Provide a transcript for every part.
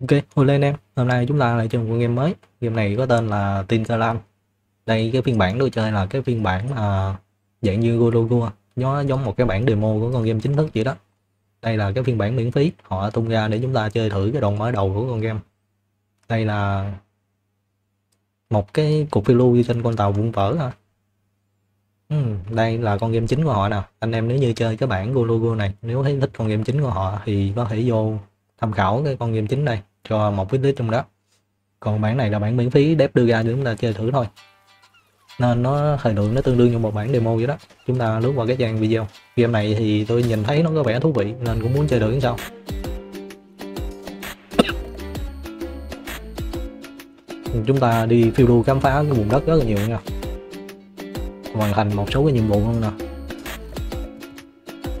Ok, hồi lên em. Hôm nay chúng ta lại chơi một game mới. Game này có tên là Tinkerland. Đây cái phiên bản tôi chơi là cái phiên bản mà dạng như Gologua Nó giống một cái bản demo của con game chính thức vậy đó. Đây là cái phiên bản miễn phí. Họ tung ra để chúng ta chơi thử cái đoạn mở đầu của con game. Đây là một cái cục phiêu lưu trên con tàu vụn vỡ hả? Ừ, đây là con game chính của họ nè. Anh em nếu như chơi cái bản Gologua này, nếu thấy thích con game chính của họ thì có thể vô tham khảo cái con game chính đây cho một cái trong đó. Còn bản này là bản miễn phí, đép đưa ra để chúng ta chơi thử thôi. Nên nó thời lượng nó tương đương như một bản demo vậy đó. Chúng ta lướt qua cái trang video. Game này thì tôi nhìn thấy nó có vẻ thú vị, nên cũng muốn chơi thử sao. Chúng ta đi phiêu lưu khám phá cái vùng đất rất là nhiều nha. Hoàn thành một số cái nhiệm vụ luôn nè.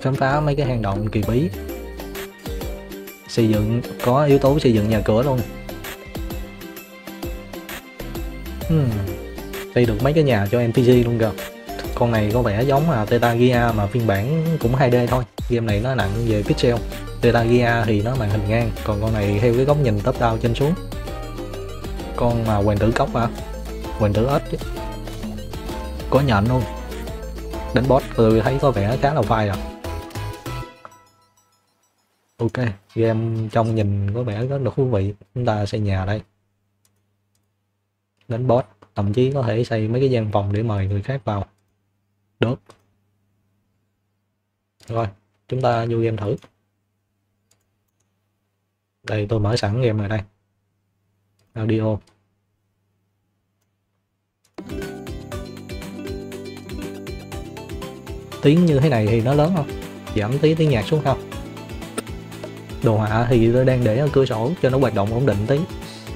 Khám phá mấy cái hang động kỳ bí xây dựng, có yếu tố xây dựng nhà cửa luôn. Hmm. xây được mấy cái nhà cho NPC luôn kìa. Con này có vẻ giống là Teta mà phiên bản cũng 2D thôi. Game này nó nặng về pixel. Teta thì nó màn hình ngang, còn con này theo cái góc nhìn top down trên xuống. Con mà hoàng tử cốc hả? Hoàng tử ếch có nhện luôn. Đánh boss, tôi thấy có vẻ khá là phai à ok game trong nhìn có vẻ rất là thú vị. Chúng ta xây nhà đây. Đánh boss, thậm chí có thể xây mấy cái gian phòng để mời người khác vào. Được. Rồi, chúng ta vô game thử. Đây, tôi mở sẵn game rồi đây. Audio. Tiếng như thế này thì nó lớn không? Giảm tí tiếng nhạc xuống không? Đồ họa thì tôi đang để ở cửa sổ cho nó hoạt động ổn định tí.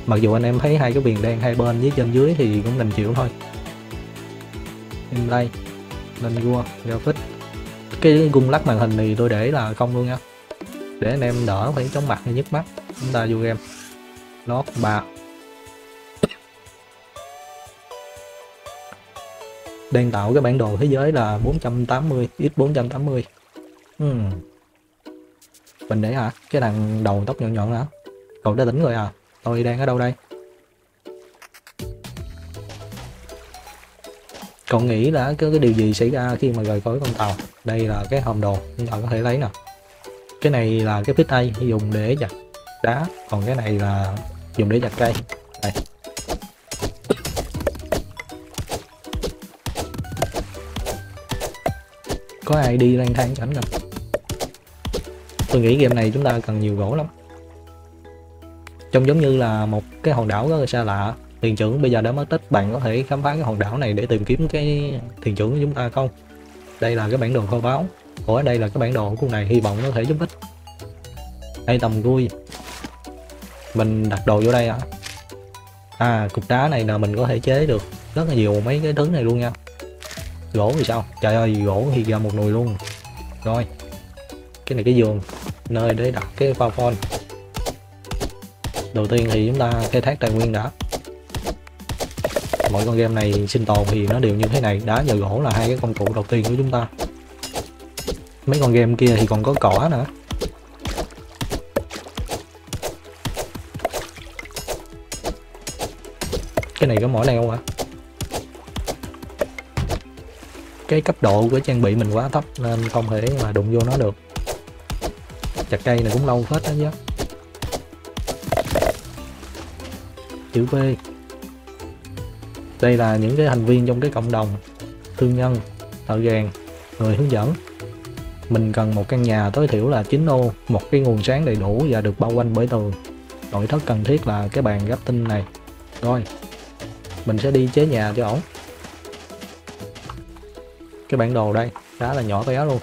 Mặc dù anh em thấy hai cái viền đen hai bên với trên dưới thì cũng đành chịu thôi. In đây, lên vua, graphic. Cái gung lắc màn hình thì tôi để là không luôn nha. Để anh em đỡ phải chống mặt hay nhức mắt, chúng ta vô game. Lót ba. Đang tạo cái bản đồ thế giới là 480 x 480 hmm mình để hả? Cái thằng đầu tóc nhọn nhọn hả? Cậu đã tỉnh rồi à? Tôi đang ở đâu đây? Cậu nghĩ là cái, cái điều gì xảy ra khi mà rời khỏi con tàu? Đây là cái hòm đồ chúng ta có thể lấy nè. Cái này là cái phích tay dùng để giặt đá còn cái này là dùng để giặt cây. Đây. Có ai đi lang thang cảnh không? Tôi nghĩ game này chúng ta cần nhiều gỗ lắm. Trông giống như là một cái hòn đảo rất là xa lạ. Thuyền trưởng bây giờ đã mất tích, bạn có thể khám phá cái hòn đảo này để tìm kiếm cái thuyền trưởng của chúng ta không? Đây là cái bản đồ kho báu. Ở đây là cái bản đồ của con này, hy vọng nó có thể giúp ích. Đây, tầm vui mình đặt đồ vô đây à à cục đá này là mình có thể chế được rất là nhiều mấy cái thứ này luôn nha. Gỗ thì sao? Trời ơi, gỗ thì ra một nồi luôn. Rồi cái này cái giường, nơi để đặt cái phone đầu tiên thì chúng ta khai thác tài nguyên đã. Mọi con game này sinh tồn thì nó đều như thế này. Đá và gỗ là hai cái công cụ đầu tiên của chúng ta. Mấy con game kia thì còn có cỏ nữa. Cái này có mỏ leo hả? Cái cấp độ của trang bị mình quá thấp nên không thể mà đụng vô nó được chặt cây này cũng lâu phết đó chứ chữ V. Đây là những cái thành viên trong cái cộng đồng thương nhân thợ rèn, người hướng dẫn. Mình cần một căn nhà tối thiểu là 9 ô một cái nguồn sáng đầy đủ và được bao quanh bởi tường. Nội thất cần thiết là cái bàn gấp tinh này. Rồi mình sẽ đi chế nhà cho ổn. Cái bản đồ đây khá là nhỏ bé luôn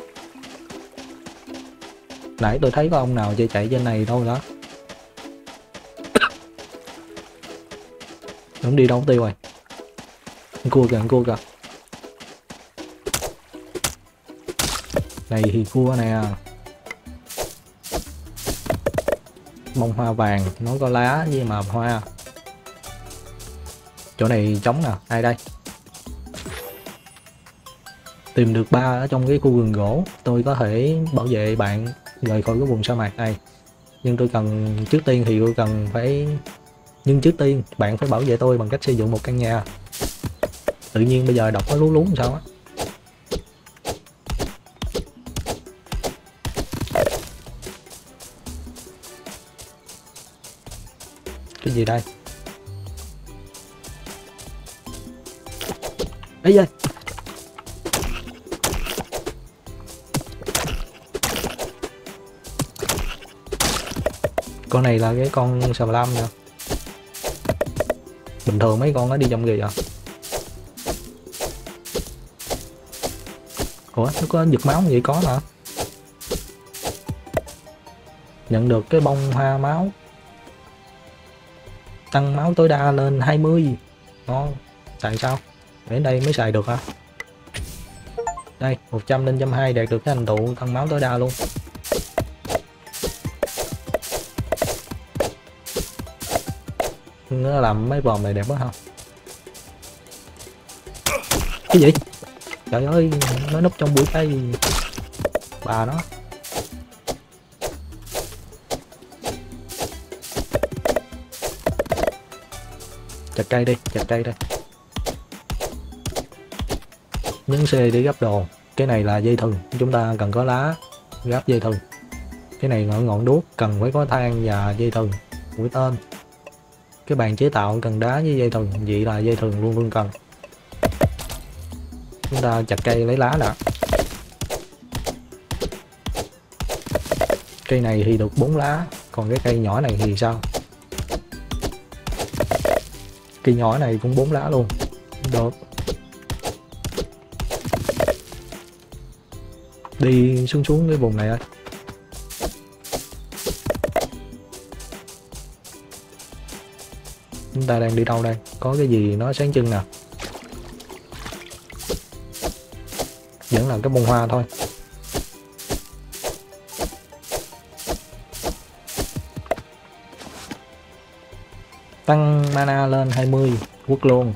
nãy tôi thấy có ông nào chạy chạy trên này thôi đó. Ông đi đâu, tiêu rồi cua kìa cua kìa. Này thì cua nè. Bông hoa vàng, nó có lá với mà hoa. Chỗ này trống nè, ai đây? Tìm được ba ở trong cái khu vườn gỗ, tôi có thể bảo vệ bạn rời khỏi cái vùng sa mạc này. Nhưng tôi cần, trước tiên thì tôi cần phải, nhưng trước tiên bạn phải bảo vệ tôi bằng cách xây dựng một căn nhà. Tự nhiên bây giờ đọc nó lú lún sao á. Cái gì đây? Ấy ơi con này là cái con sà lam nha bình thường mấy con nó đi trong gì à? Ủa, nó có giật máu gì có mà nhận được cái bông hoa máu. Tăng máu tối đa lên 20 ngon. Tại sao? Đến đây mới xài được hả? Đây 100 lên trăm hai đạt được cái hành tụ tăng máu tối đa luôn. Nó làm mấy vòm này đẹp quá không cái gì? Trời ơi, nó núp trong bụi cây. Bà nó. Chặt cây đi, chặt cây đây. Nhấn C để gấp đồ. Cái này là dây thừng. Chúng ta cần có lá gấp dây thừng. Cái này ngọn ngọn đuốc cần phải có than và dây thừng mũi tên cái bàn chế tạo cần đá với dây thừng, vậy là dây thừng luôn luôn cần. Chúng ta chặt cây lấy lá đã. Cây này thì được 4 lá, còn cái cây nhỏ này thì sao? Cây nhỏ này cũng 4 lá luôn. Được. Đi xuống xuống cái vùng này ơi. Ta đang đi đâu đây? Có cái gì nó sáng trưng nè. Vẫn là cái bông hoa thôi. Tăng mana lên 20 quốc luôn.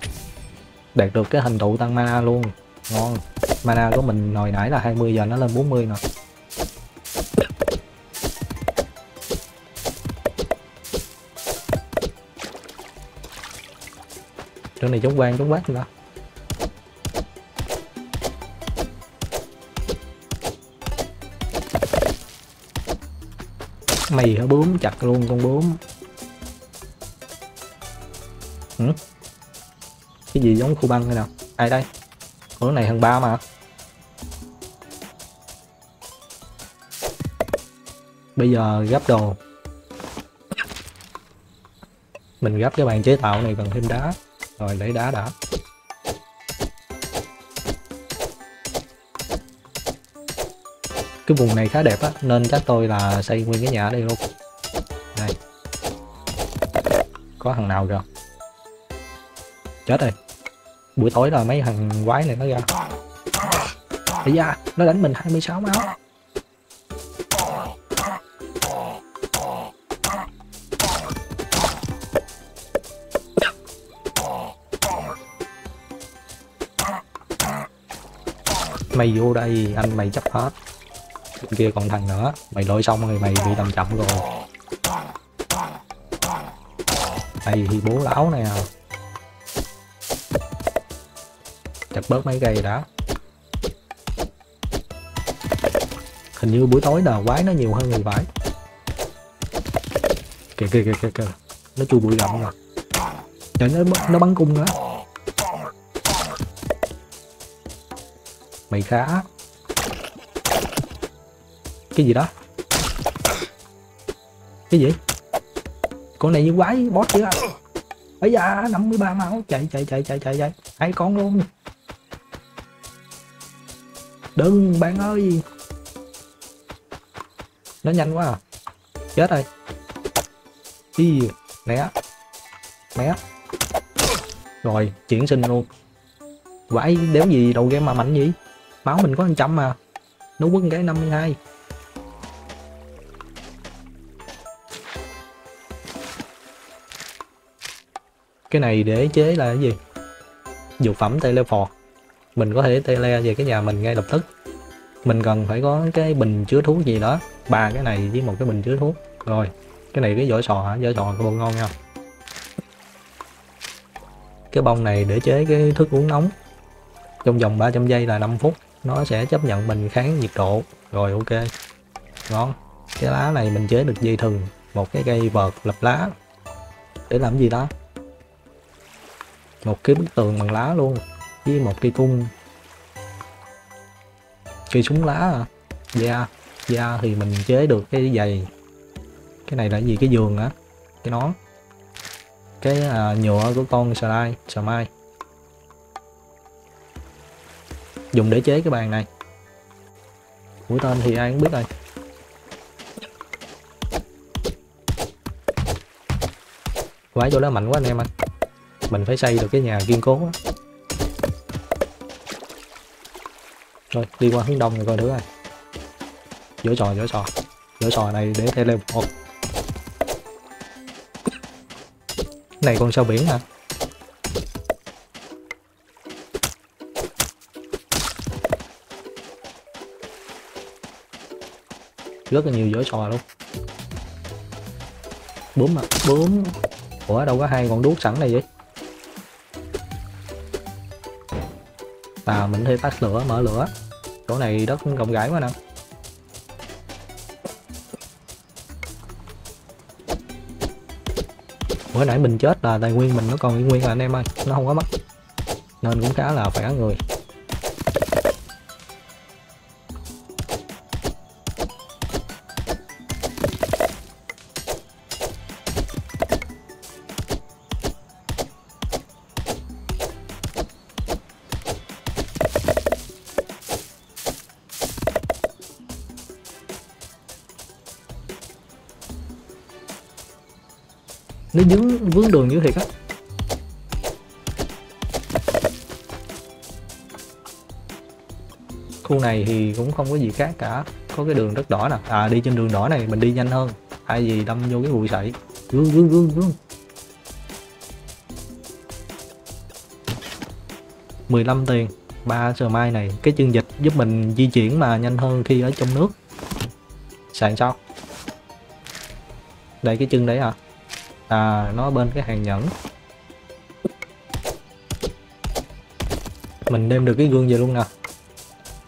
Đạt được cái hình tụ tăng mana luôn. Ngon. Mana của mình hồi nãy là 20 giờ nó lên 40 rồi. Chỗ này chống quan chống quát nữa. Mày hả? Bướm chặt luôn con bướm ừ? cái gì giống khu băng này nào? Ai đây? Ủa này thằng ba mà. Bây giờ gấp đồ. Mình gấp cái bàn chế tạo này cần thêm đá rồi lấy đá đã. Cái vùng này khá đẹp á nên chắc tôi là xây nguyên cái nhà ở đây luôn. Đây. Có thằng nào kìa? Chết rồi. Buổi tối là mấy thằng quái này nó ra. Ây da, nó đánh mình 26 máu. Mày vô đây, anh mày chấp hết. Bên kia còn thằng nữa. Mày lội xong rồi mày bị làm chậm rồi. Mày thì bố lão nè. Chặt bớt mấy cây đã. Hình như buổi tối là quái nó nhiều hơn người phải kìa kìa kìa kìa kìa. Nó chui bụi rậm rồi. Trời nó nó bắn cung nữa. Mày khá. Cái gì đó? Cái gì? Con này như quái, boss chưa ấy da 53 máu. Chạy chạy chạy chạy chạy chạy. Hai con luôn. Đừng, bạn ơi. Nó nhanh quá à. Chết rồi. Đi mẹ. Mẹ. Rồi, chuyển sinh luôn. Vãi đéo gì, đầu game mà mạnh gì máu mình có 100 mà. Nó quân cái 52 cái này để chế là cái gì? Dược phẩm teleport mình có thể tele về cái nhà mình ngay lập tức. Mình cần phải có cái bình chứa thuốc gì đó. Ba cái này với một cái bình chứa thuốc. Rồi, cái này cái vỏ sò hả? Vỏ sò bộ ngon nha. Cái bông này để chế cái thức uống nóng. Trong vòng 300 giây là 5 phút nó sẽ chấp nhận mình kháng nhiệt độ. Rồi ok. Ngon. Cái lá này mình chế được dây thừng một cái cây vợt lập lá. Để làm gì đó một cái bức tường bằng lá luôn với một cây cung. Cây súng lá à? Da da thì mình chế được cái giày. Cái này là gì? Cái giường á cái nón. Cái à, nhựa của con sờ lai sờ mai. Dùng để chế cái bàn này. Mũi tên thì ai cũng biết rồi. Quái chỗ đó mạnh quá anh em anh mình phải xây được cái nhà kiên cố á rồi, đi qua hướng đông rồi coi thử coi. Giữa sò giữa sò. Giữa sò này để theo lên một. Này con sao biển hả? Rất là nhiều vỏ sò luôn. Bướm mà bướm. Ủa, đâu có hai con đuốc sẵn này vậy? À mình thuê tắt lửa, mở lửa. Chỗ này đất rộng rãi quá nè. Bữa nãy mình chết là tài nguyên mình nó còn nguyên là anh em ơi, nó không có mất. Nên cũng khá là khỏe người. Thiệt á. Khu này thì cũng không có gì khác cả, có cái đường rất đỏ nè. À đi trên đường đỏ này mình đi nhanh hơn ai gì đâm vô cái bụi sậy. Gương gương gương gương 15 tiền, ba sờ mai này. Cái chương dịch giúp mình di chuyển mà nhanh hơn khi ở trong nước. Sàn sao? Đây, cái chân đấy à à nó bên cái hàng nhẫn. Mình đem được cái gương về luôn nè.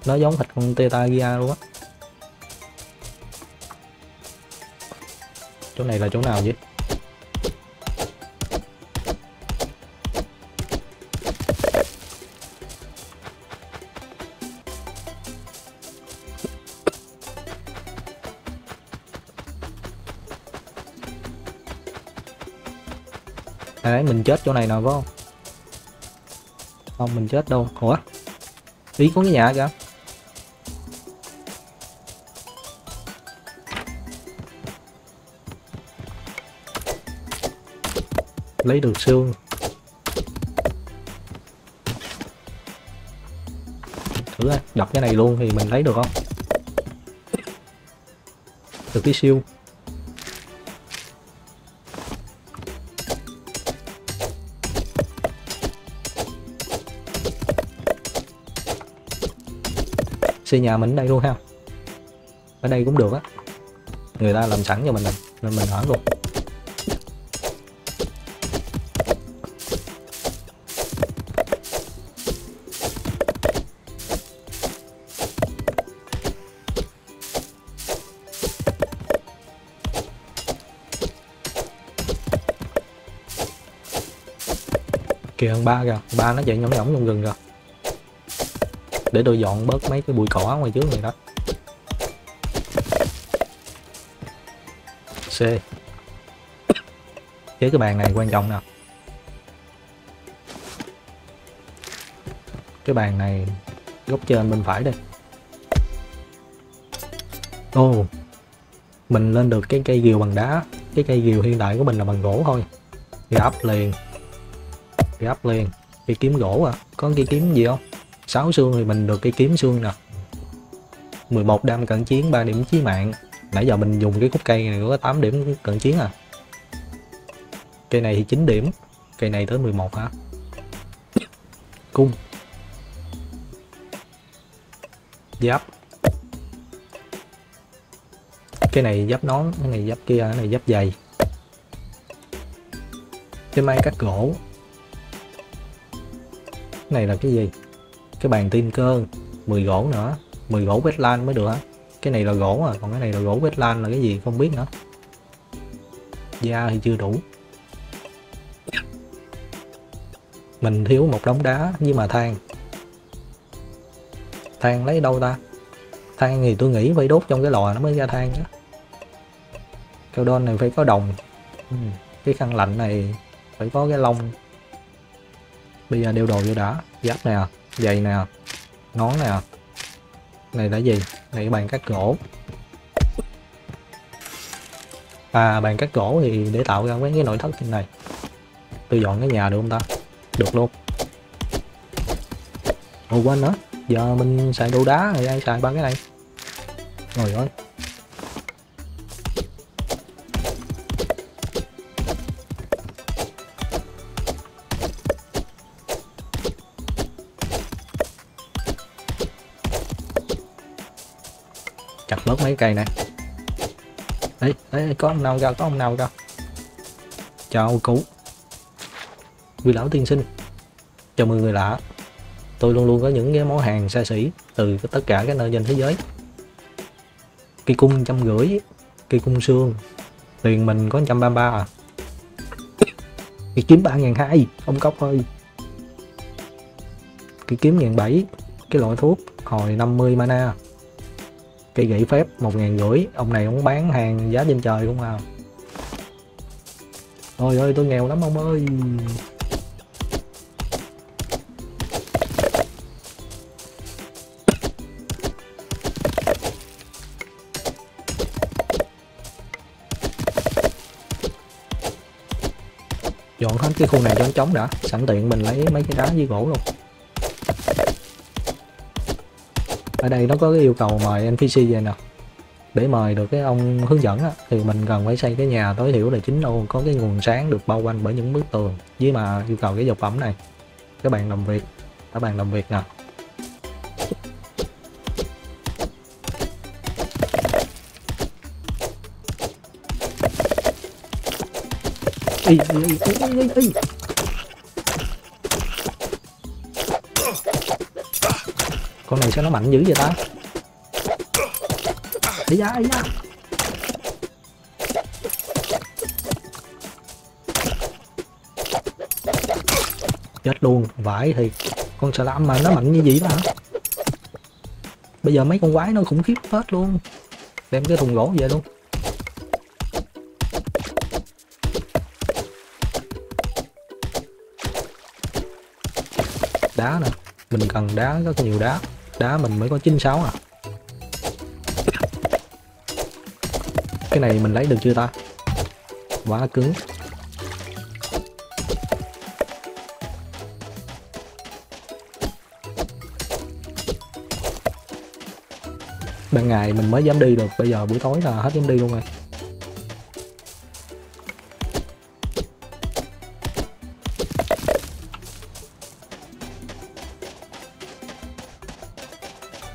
Nó giống thịt con tetagia luôn á. Chỗ này là chỗ nào vậy? Mình chết chỗ này nào phải không? Không, mình chết đâu. Ủa? Ý có cái nhà kìa. Lấy được xương. Thử đập cái này luôn thì mình lấy được không? Được cái siêu. Xây nhà mình ở đây luôn ha. Ở đây cũng được á. Người ta làm sẵn cho mình rồi, nên mình ở luôn. Kìa ba kìa. Ba nó chạy nhõng nhõng trong rừng rồi để tôi dọn bớt mấy cái bụi cỏ ngoài trước này đó. C. Chế cái bàn này quan trọng nè cái bàn này góc trên bên phải đây. Ô oh, mình lên được cái cây ghiều bằng đá. Cái cây ghiều hiện tại của mình là bằng gỗ thôi. Gấp liền. Gấp liền. Cây kiếm gỗ à. Có cây kiếm gì không? 6 xương thì mình được cái kiếm xương nè. 11 đam cận chiến 3 điểm chí mạng. Nãy giờ mình dùng cái khúc cây này có 8 điểm cận chiến à? Cây này thì 9 điểm, cây này tới 11 hả? Cung. Giáp. Cái này giáp nón, cái này giáp kia, cái này giáp dày cái may cắt gỗ cái này là cái gì? Cái bàn tin cơ 10 gỗ nữa 10 gỗ lan mới được hả cái này là gỗ à còn cái này là gỗ lan là cái gì không biết nữa. Da thì chưa đủ. Mình thiếu một đống đá nhưng mà than. Than lấy đâu ta? Than thì tôi nghĩ phải đốt trong cái lò nó mới ra than chứ cao đôn này phải có đồng. Ừ. cái khăn lạnh này phải có cái lông. Bây giờ đeo đồ vô đã. Giáp nè giày nè. Nón nè. Này là gì? Này bàn cắt gỗ. À bàn cắt gỗ thì để tạo ra mấy cái nội thất trên này. Tôi dọn cái nhà được không ta? Được luôn. Ồ quên nữa. Giờ mình xài đồ đá rồi ai xài ba cái này? Rồi rồi chặt cây này. Đấy, đấy có ông nào ra có ông nào ra chào cũ. Quý lão tiên sinh. Chào mừng người lạ. Tôi luôn luôn có những cái món hàng xa xỉ từ tất cả các nơi trên thế giới. Cây cung trăm rưỡi cây cung xương tiền mình có trăm ba ba à. Cây kiếm ba ngàn hai ông cốc ơi. Cây kiếm ngàn bảy cái loại thuốc hồi 50 mana cây gậy phép, một ngàn rưỡi. Ông này ông bán hàng giá trên trời không à. Ôi ơi, tôi nghèo lắm ông ơi. Dọn hết cái khu này cho trống đã. Sẵn tiện mình lấy mấy cái đá với gỗ luôn. Ở đây nó có cái yêu cầu mời NPC về nè. Để mời được cái ông hướng dẫn á, thì mình cần phải xây cái nhà tối thiểu là chín ô có cái nguồn sáng được bao quanh bởi những bức tường với mà yêu cầu cái dầu phẩm này. Các bạn làm việc các bạn làm việc nè. Ê, ê, ê, ê, ê, ê. Con này sao nó mạnh dữ vậy ta. Ấy da ấy da chết luôn, vãi thì con sợ lắm mà nó mạnh như vậy đó hả? Bây giờ mấy con quái nó khủng khiếp hết luôn. Đem cái thùng gỗ về luôn. Đá nè. Mình cần đá rất nhiều đá đá mình mới có 96 à. Cái này mình lấy được chưa ta? Quá cứng. Ban ngày mình mới dám đi được, bây giờ buổi tối là hết dám đi luôn rồi.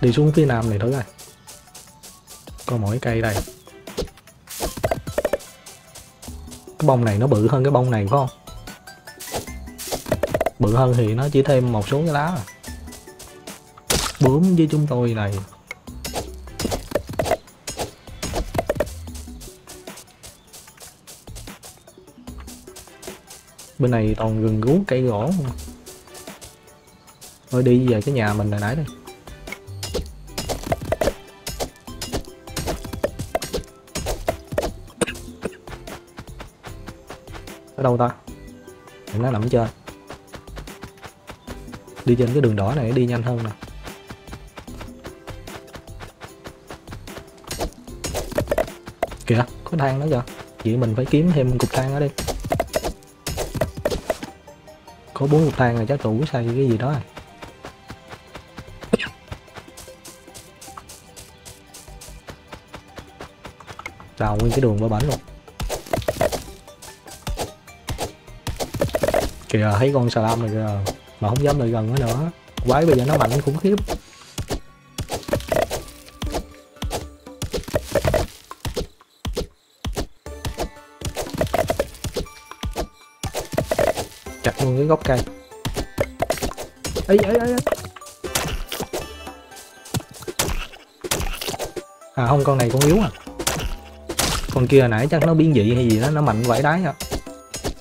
Đi xuống phía nam này thử coi. Có mỗi cây đây. Cái bông này nó bự hơn cái bông này, phải không? Bự hơn thì nó chỉ thêm một số cái lá à. bướm với chúng tôi này. Bên này toàn gừng rú cây gỗ. Thôi đi về cái nhà mình hồi nãy đây ở đâu ta? Nó nằm trên đi trên cái đường đỏ này đi nhanh hơn nè. Kìa, có than nữa kìa. Vậy mình phải kiếm thêm cục than ở đây. Có bốn cục than là chắc tủ xây cái gì đó à. rào nguyên cái đường qua bển luôn. kìa, thấy con xà lam này kìa, mà không dám lại gần nó nữa. Quái, bây giờ nó mạnh khủng khiếp. Chặt luôn cái gốc cây. Ấy ấy ấy à không, con này con yếu à. Con kia nãy chắc nó biến dị hay gì đó, nó mạnh vải đáy à.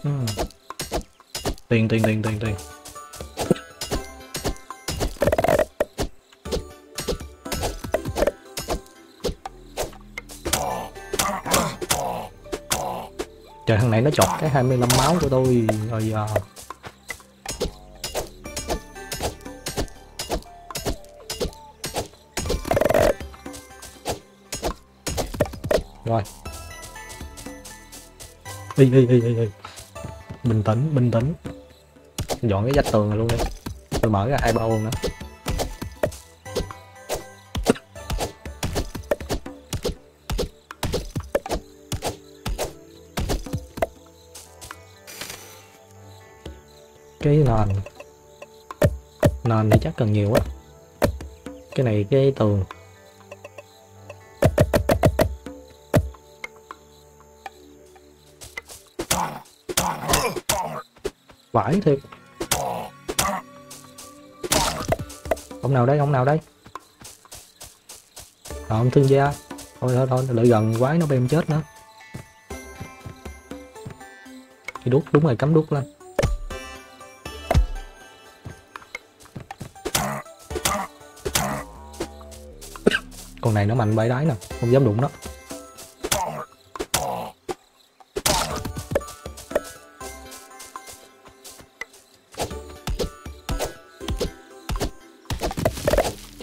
Uhm. Tinh tinh tinh tinh tinh. Trời, thằng này nó chọt cái 25 máu của tôi rồi giờ. Rồi. Ê ê ê ê ê. Bình tĩnh bình tĩnh dọn cái vách tường luôn đi. Tôi mở ra hai bao đó. cái nền. Nền thì chắc cần nhiều quá. Cái này cái tường. Vãi thiệt. Ông nào đây ông nào đây? À, ông thương gia. Thôi thôi thôi lại gần quái nó bem chết nữa. Thì đút đúng rồi cắm đút lên. Con này nó mạnh bãi đáy nè không dám đụng nó.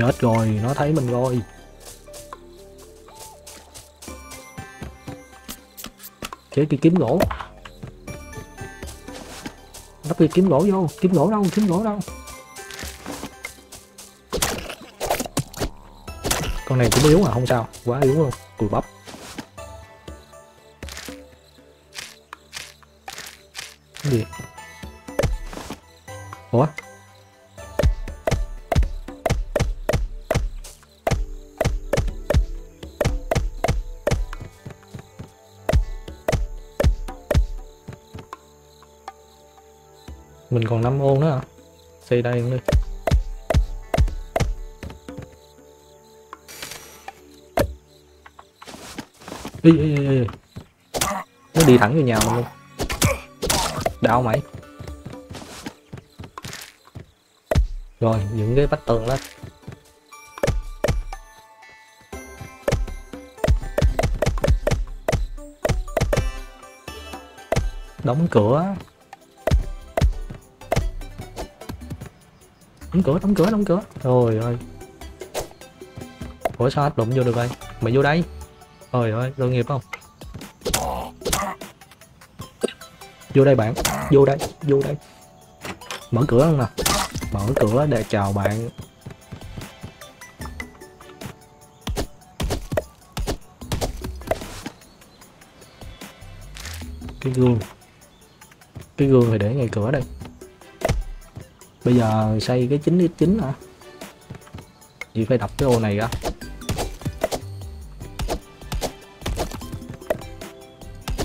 Chết rồi, nó thấy mình rồi. Chế cái kiếm gỗ lắp cái kiếm gỗ vô, kiếm gỗ đâu, kiếm gỗ đâu. Con này cũng yếu mà, không sao, quá yếu luôn, cùi bắp. Cái gì? Ủa? Mình còn 5 ô nữa hả xây đây luôn đi Ê, ê, ê, ê. nó đi thẳng vô nhà mình luôn. Đau mày. Rồi những cái vách tường lên đóng cửa. Đóng cửa đóng cửa đóng cửa rồi ơi ủa sao áp đụng vô được vậy mày vô đây Trời ơi, tội nghiệp không? Vô đây bạn, vô đây, vô đây. Mở cửa không nè. Mở cửa để chào bạn. Cái gương. Cái gương thì để ngay cửa đây. Bây giờ xây cái 9x9 hả? Chỉ phải đập cái ô này ra.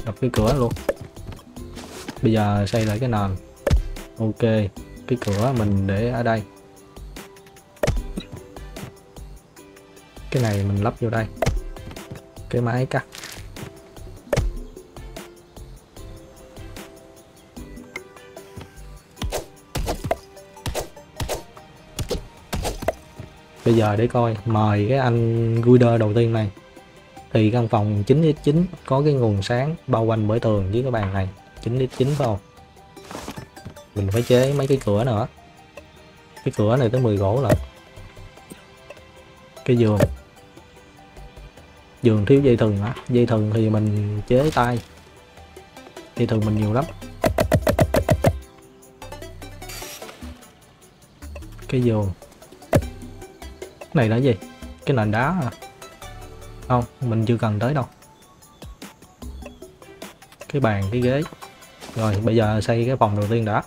đập cái cửa luôn. Bây giờ xây lại cái nền. Ok, cái cửa mình để ở đây. Cái này mình lắp vô đây. Cái máy cắt. Giờ để coi. Mời cái anh guider đầu tiên này. Thì căn phòng 9x9 có cái nguồn sáng bao quanh bởi tường với cái bàn này. 9x9 phải không? Mình phải chế mấy cái cửa nữa. Cái cửa này tới 10 gỗ lận. Cái giường. Giường thiếu dây thừng á dây thừng thì mình chế tay. Dây thừng mình nhiều lắm. Cái giường này là gì? Cái nền đá à không, mình chưa cần tới đâu. Cái bàn, cái ghế. Rồi, bây giờ xây cái phòng đầu tiên đã.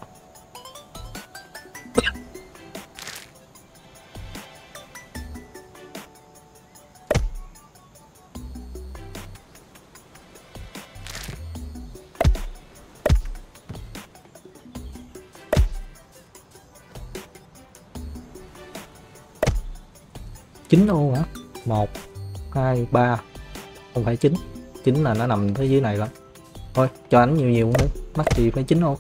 3 không phải 9 9 là nó nằm tới dưới này lắm. Thôi, cho ảnh nhiều nhiều nữa. Mắc gì phải 9 không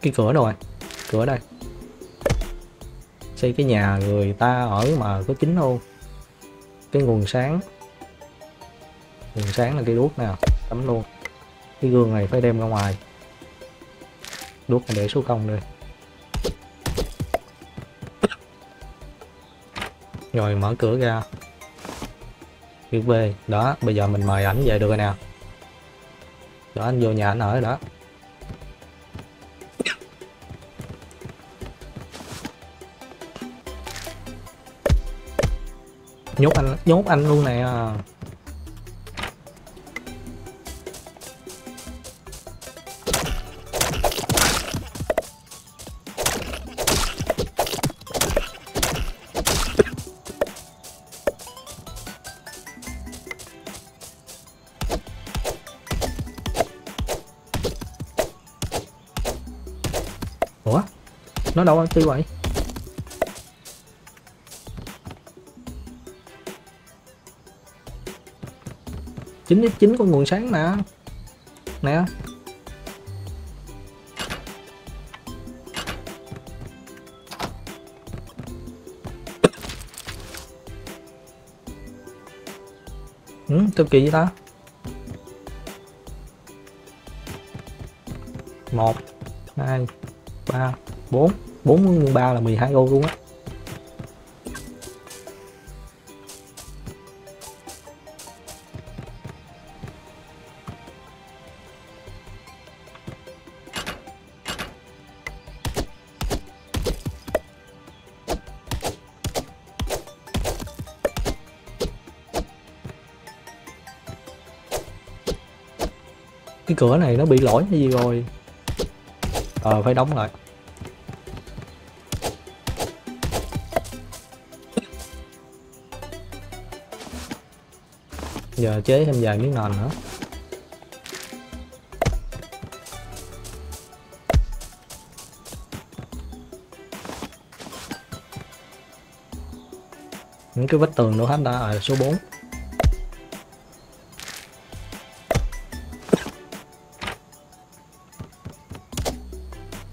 cái cửa đâu rồi? Cửa đây. Xây cái nhà người ta ở mà có chín ô cái nguồn sáng. Nguồn sáng là cái đuốc nè. Cắm luôn. Cái gương này phải đem ra ngoài đuốc để số công đây. Rồi, mở cửa ra. Chữ B đó, bây giờ mình mời ảnh về được rồi nè. Đó, anh vô nhà anh ở đó. Nhốt anh nhốt anh luôn nè. Nó đâu tiêu vậy chín x chín có nguồn sáng nè. Nè. Ừ, tôi kỳ vậy ta. Một hai ba bốn bốn nhân ba là 12 ô luôn á. Cái cửa này nó bị lỗi hay gì rồi? Ờ phải đóng lại. Giờ chế thêm vài miếng nền nữa những cái vách tường đâu hết đã ở số 4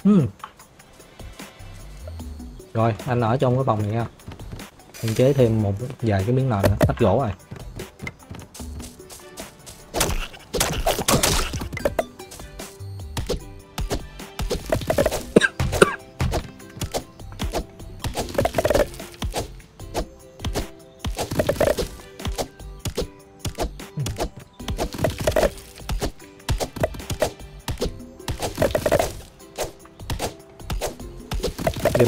Hmm. Rồi, anh ở trong cái phòng này nha. mình chế thêm một vài cái miếng nền nữa, hết gỗ rồi.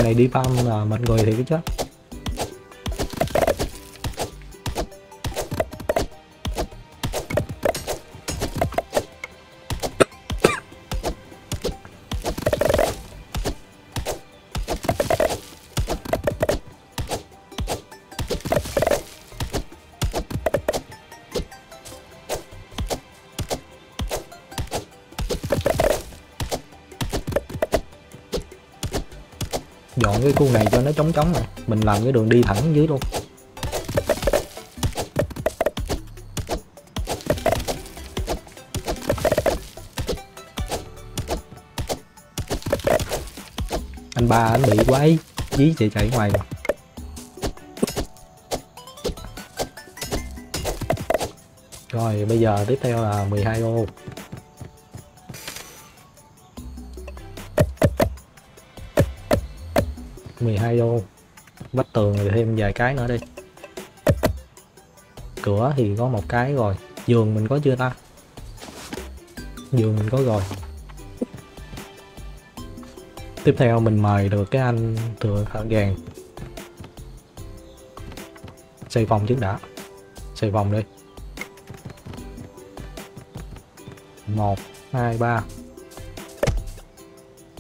Này đi farm là mệt người thì cái chết. Cái khu này cho nó trống trống này. Mình làm cái đường đi thẳng dưới luôn. Anh ba anh bị quái dí chạy chạy ngoài. Mà. rồi, bây giờ tiếp theo là 12 ô. 12 đô vách tường thì thêm vài cái nữa đi. Cửa thì có một cái rồi. Giường mình có chưa ta? Giường mình có rồi. Tiếp theo mình mời được cái anh thừa thợ gàng. Xây phòng trước đã. Xây phòng đi. Một, hai, ba.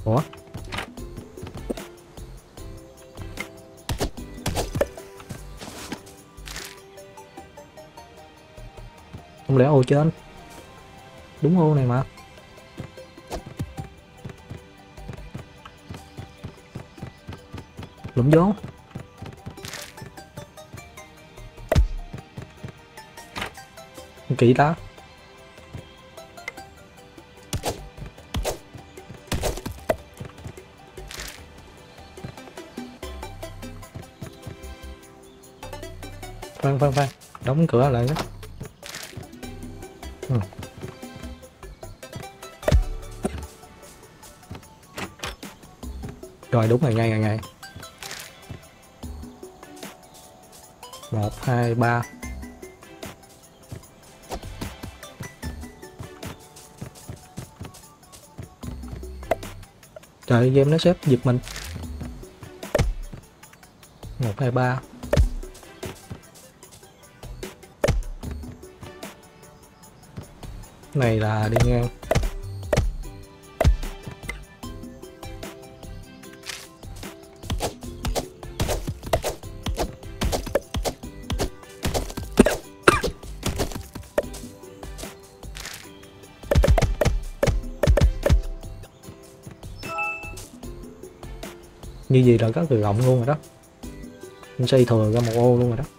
Ủa? để ô trên đúng ô này mà. Lụm vô. Kỹ ta. Phan phan phan đóng cửa lại đó ừ. rồi, đúng rồi, ngay ngay ngay. Một, hai, ba. Trời, game nó xếp giật mình. Một, hai, ba. Này là đi ngang như gì là có từ rộng luôn rồi đó. Mình xây thừa ra một ô luôn rồi đó.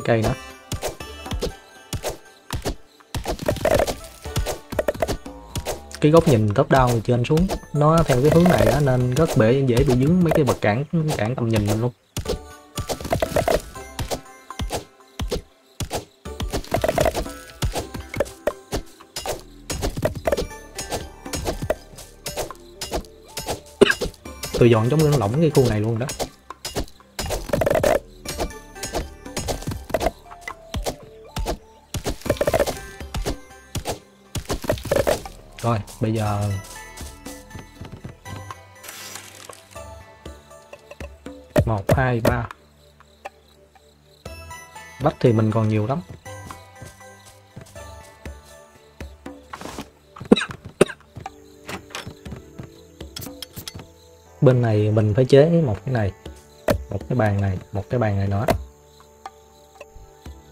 Cái cây nữa cái góc nhìn top down từ trên xuống. Nó theo cái hướng này đó nên rất bể, dễ bị dướng mấy cái vật cản cản tầm nhìn mình luôn. Tôi dọn giống lỏng cái khu này luôn đó. Rồi bây giờ. Một, hai, ba. Bách thì mình còn nhiều lắm. Bên này mình phải chế một cái này, một cái bàn này, một cái bàn này nữa.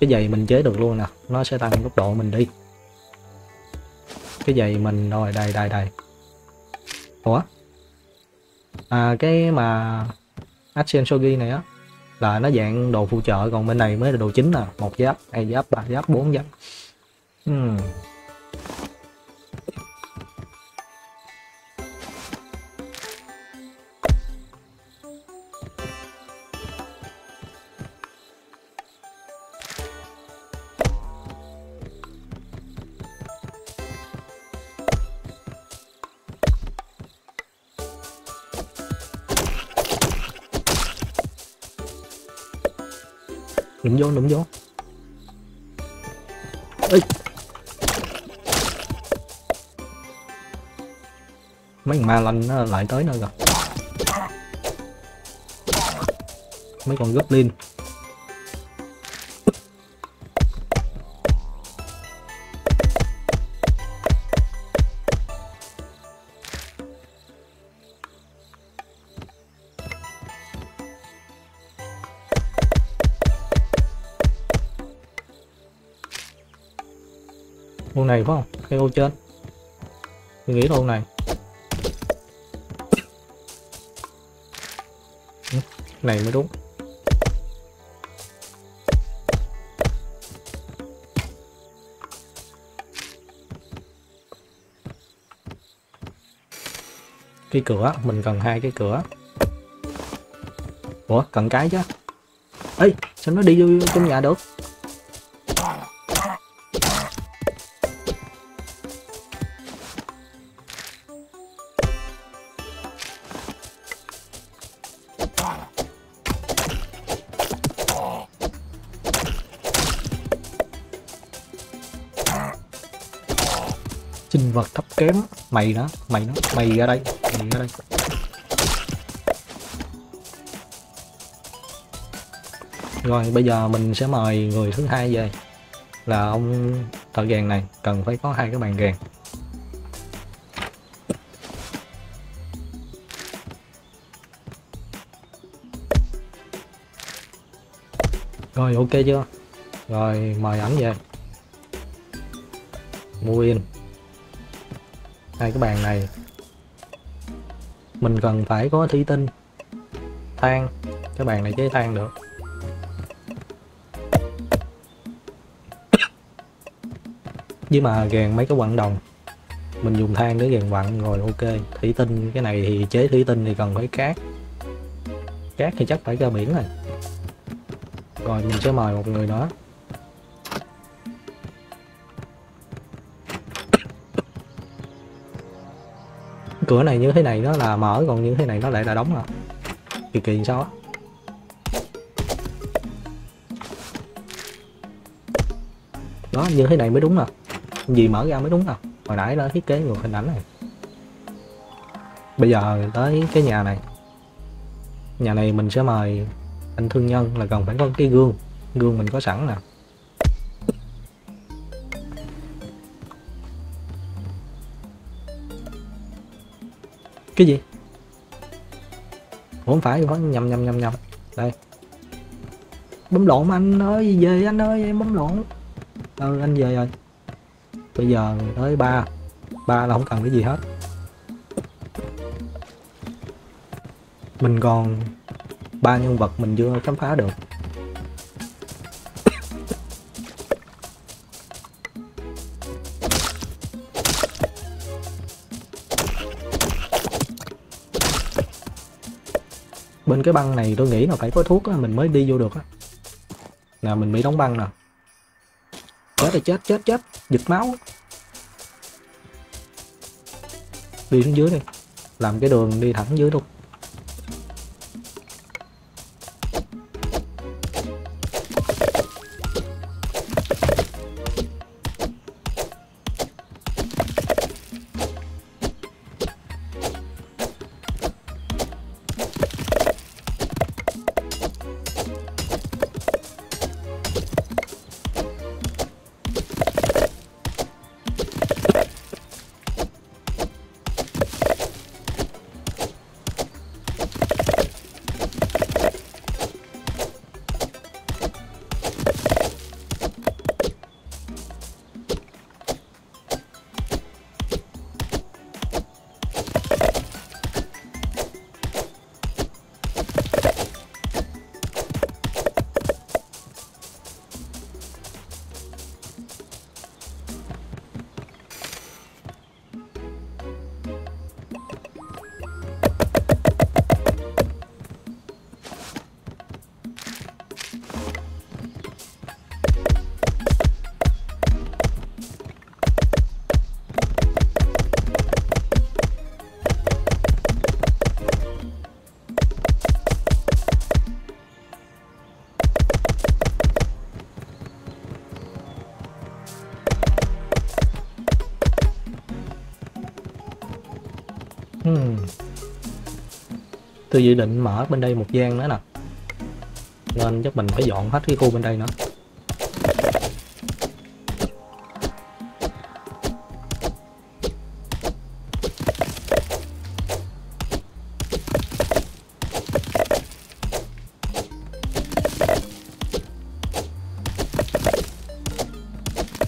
Cái giày mình chế được luôn nè, nó sẽ tăng tốc độ mình đi cái giày mình, rồi, đây đây đây. Ủa? À cái mà action shogi này á, là nó dạng đồ phụ trợ, còn bên này mới là đồ chính nè một giáp, hai giáp, ba giáp, bốn giáp. Hmm. Đụng vô đụng vô. Ê. mấy ma lanh nó lại tới nơi rồi. Mấy con goblin. Này, phải không? Cái ô trên. Tôi nghĩ là ô này. Ừ, này mới đúng. Cái cửa mình cần hai cái cửa. Ủa, cần cái chứ. Ấy sao nó đi vô trong nhà được? Kém. Mày đó mày đó mày ra đây. Mày ra đây. Rồi, bây giờ mình sẽ mời người thứ hai về. Là ông thợ gàn này. Cần phải có hai cái bàn gàn rồi, ok chưa? Rồi, mời ảnh về. Mua in hai cái bàn này, mình cần phải có thủy tinh, than. Cái bàn này chế than được. Với mà gàn mấy cái quặng đồng, mình dùng than để gàn quặng, rồi ok. Thủy tinh, cái này thì chế thủy tinh thì cần phải cát. Cát thì chắc phải ra biển rồi. Rồi mình sẽ mời một người đó. Cửa này như thế này nó là mở, còn như thế này nó lại là đóng à. Kỳ kỳ sao á. Đó, như thế này mới đúng à. Gì mở ra mới đúng à. Hồi nãy đã thiết kế ngược hình ảnh này. Bây giờ tới cái nhà này. Nhà này mình sẽ mời anh thương nhân là cần phải có cái gương. Gương mình có sẵn nè. Cái gì? Ủa không phải, không nhầm nhầm nhầm nhầm. Đây. Bấm lộn anh ơi, về anh ơi, em bấm lộn. Ừ anh về rồi. Bây giờ tới ba. Ba là không cần cái gì hết. Mình còn ba nhân vật mình chưa khám phá được. Bên cái băng này tôi nghĩ là phải có thuốc á, mình mới đi vô được á. Nè mình bị đóng băng nè. Chết rồi chết chết chết. Giật máu. Đi xuống dưới đi. Làm cái đường đi thẳng dưới luôn. Tôi dự định mở bên đây một gian nữa nè. Nên chắc mình phải dọn hết cái khu bên đây nữa.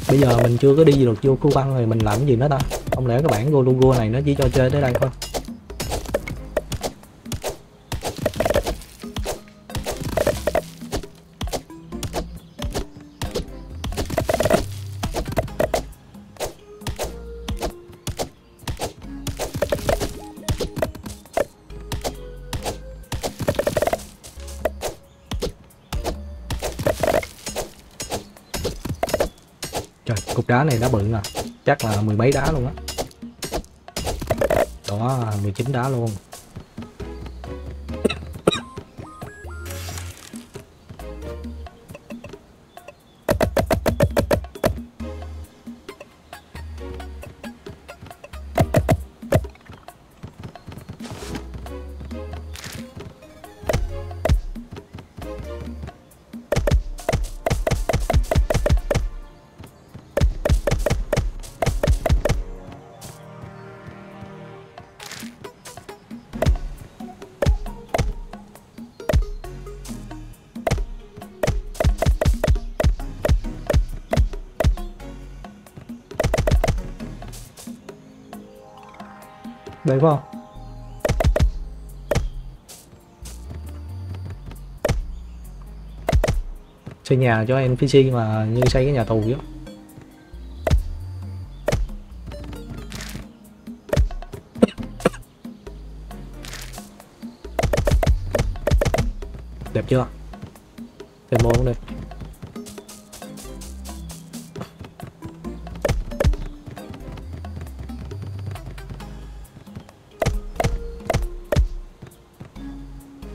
Bây giờ mình chưa có đi được vô khu băng rồi mình làm cái gì nữa ta? Không lẽ cái bản Golugo này nó chỉ cho chơi tới đây thôi? Đá này đá bự à. Chắc là mười mấy đá luôn á. Đó, 19 đá luôn. Xây nhà cho NPC mà như xây cái nhà tù vậy đẹp chưa? Thêm môn đi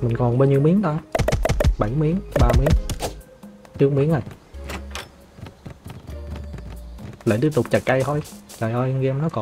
mình còn bao nhiêu miếng ta? 7 miếng 3 miếng trước miếng rồi lại tiếp tục chặt cây thôi. Trời ơi game nó cổ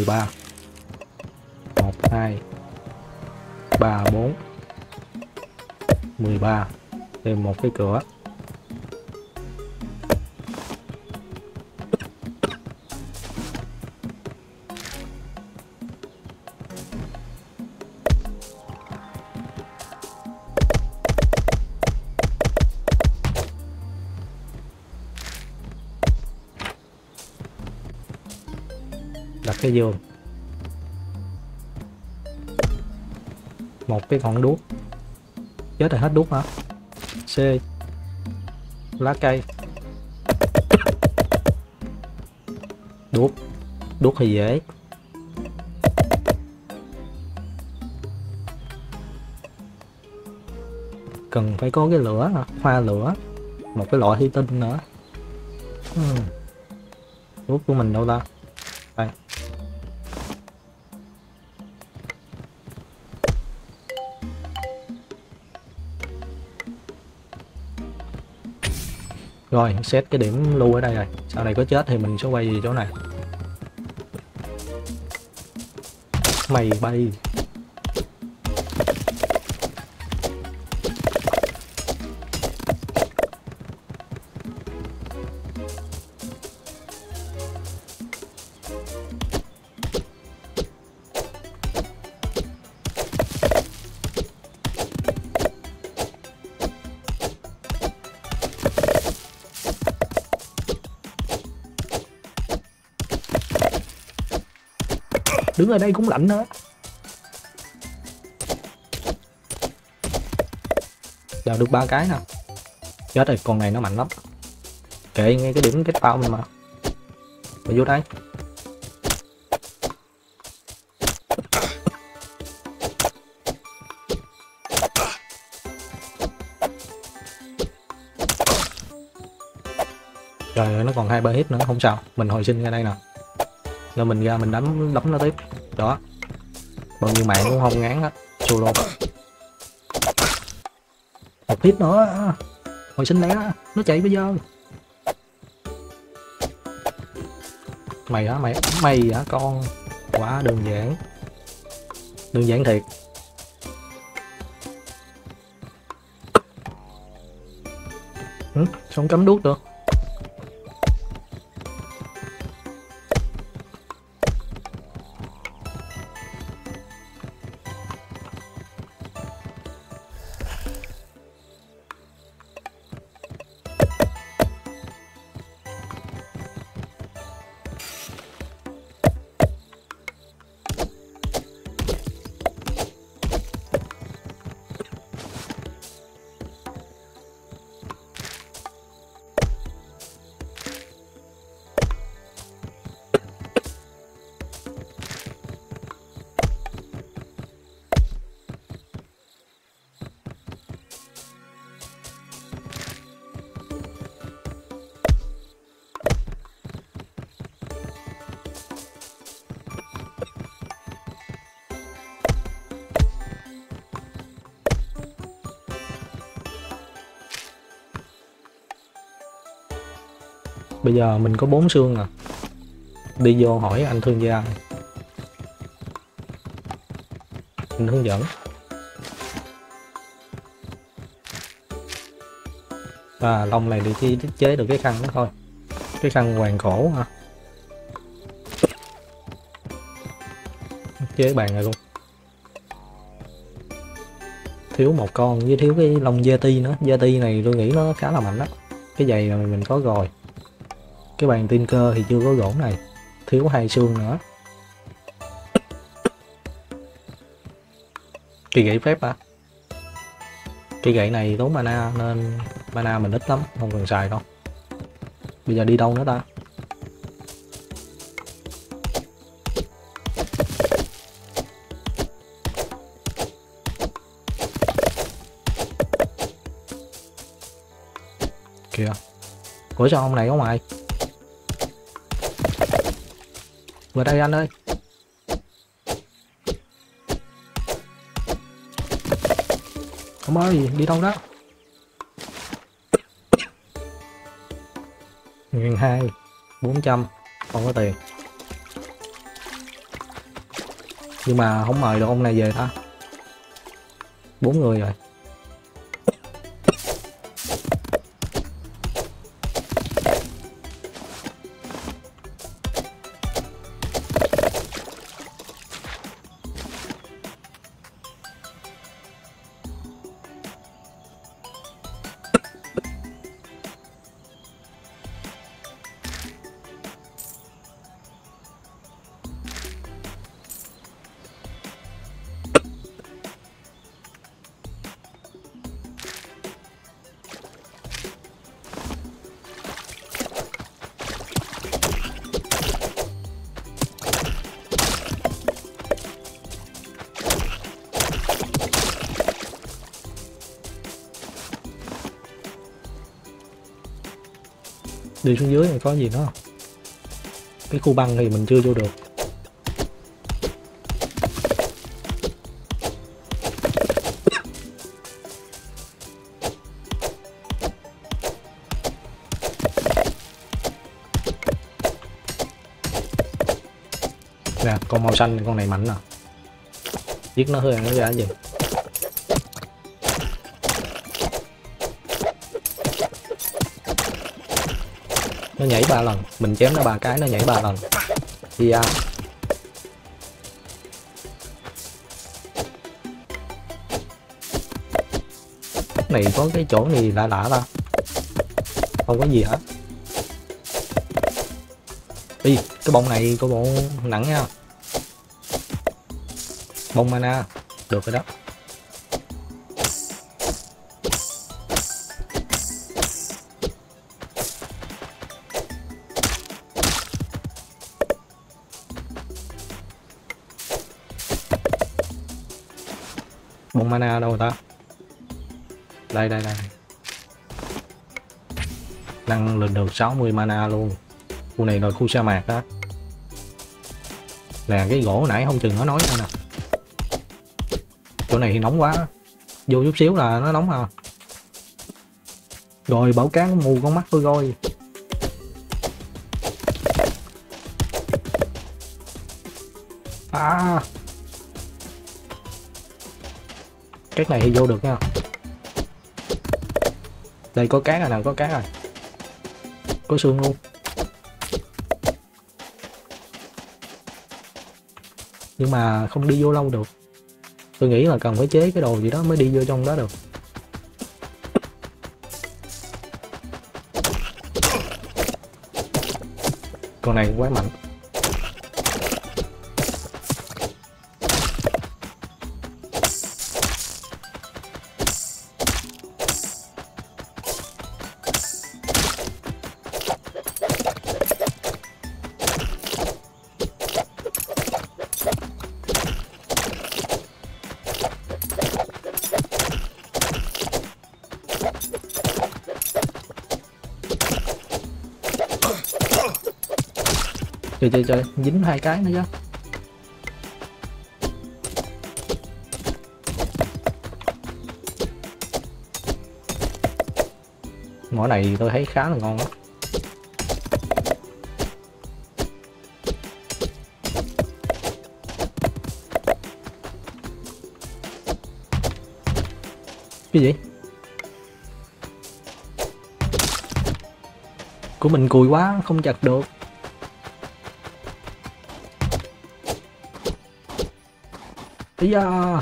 13 1 2 3 4 13 thêm một cái cửa. Giường một cái ngọn đuốc. Chết rồi hết đuốc hả? C. Lá cây. Đuốc. Đuốc thì dễ. Cần phải có cái lửa hả? Hoa lửa. Một cái loại thủy tinh nữa. Hmm. đuốc của mình đâu ta? Rồi, set cái điểm lưu ở đây rồi. Sau này có chết thì mình sẽ quay về chỗ này. Mày bay. Ở đây cũng lạnh nữa. Đào được ba cái nè. Chết rồi, con này nó mạnh lắm. Kệ ngay cái điểm kết tao mình mà. Mà vô đây. Trời ơi, nó còn hai ba hit nữa, không sao. Mình hồi sinh ra đây nè. Rồi mình ra, mình đánh, đấm nó tiếp đó. Bao nhiêu mạng cũng không ngán hết. Solo một hit nữa. Hồi sinh lẻ nó chạy bây giờ. Mày hả? Mày mày hả con? Quá đơn giản. Đơn giản thiệt. Ừ, không cấm đuốc được? Bây giờ mình có bốn xương à. Đi vô hỏi anh thương gia. Mình hướng dẫn. Và lông này thì chỉ chế được cái khăn đó thôi. Cái khăn hoàng cổ hả? Chế bàn này luôn. Thiếu một con với thiếu cái lông ti nữa. Ti này tôi nghĩ nó khá là mạnh đó cái giày này mình có rồi cái bàn tin cơ thì chưa có gỗ này. Thiếu hai xương nữa. Cây gậy phép à cây gậy này tốn mana nên mana mình ít lắm, không cần xài đâu. Bây giờ đi đâu nữa ta? Kìa. Ủa sao ông này có ngoài? Vừa đây anh ơi. Ông ơi, đi đâu đó? Nguyên hai, bốn trăm, Không có tiền. Nhưng mà không mời được ông này về ta. Bốn người rồi. Đi xuống dưới này có gì nữa cái khu băng thì mình chưa vô được. Nè, con màu xanh, con này mạnh nè giết nó hơi nó ra gì? Nó nhảy ba lần. Mình chém nó ba cái nó nhảy ba lần. Thì à, này có cái chỗ này lạ lạ ta? Không có gì hết đi cái bông này có bộ nặng nha. Bông mana. Được rồi đó. Mana đâu ta? Đây đây đây. Năng lên được 60 mana luôn. Khu này là khu sa mạc đó là cái gỗ nãy không chừng nó nói nè? Chỗ này thì nóng quá. Vô chút xíu là nó nóng à rồi, bảo cán mù con mắt tôi coi. Cái này thì vô được nha. Đây, có cá rồi nào có cá rồi. Có xương luôn. Nhưng mà không đi vô lâu được. Tôi nghĩ là cần phải chế cái đồ gì đó mới đi vô trong đó được. Con này quá mạnh. Trời trời trời dính hai cái nữa chứ. Mỏ này tôi thấy khá là ngon đó cái gì? Của mình cùi quá, không chặt được. Ấy da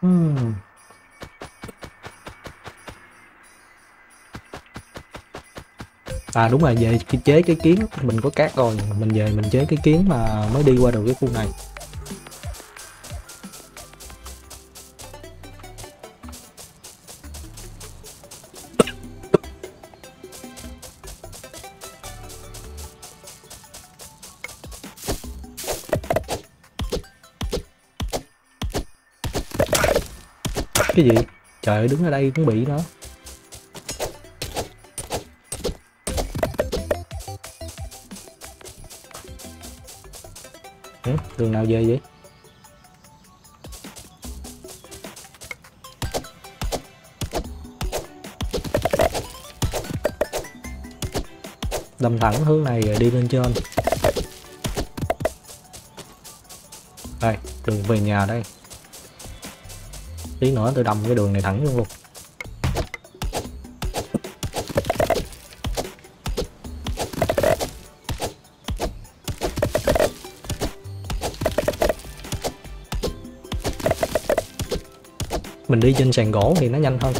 hmm. À đúng rồi, về chế cái kiến, mình có cát rồi, mình về mình chế cái kiến mà mới đi qua được cái khu này cái gì? Trời ơi đứng ở đây cũng bị nó ừ, đường nào về vậy? Đâm thẳng hướng này rồi đi lên trên. Đây đường về nhà đây tí nữa tôi đâm cái đường này thẳng luôn luôn mình đi trên sàn gỗ thì nó nhanh hơn.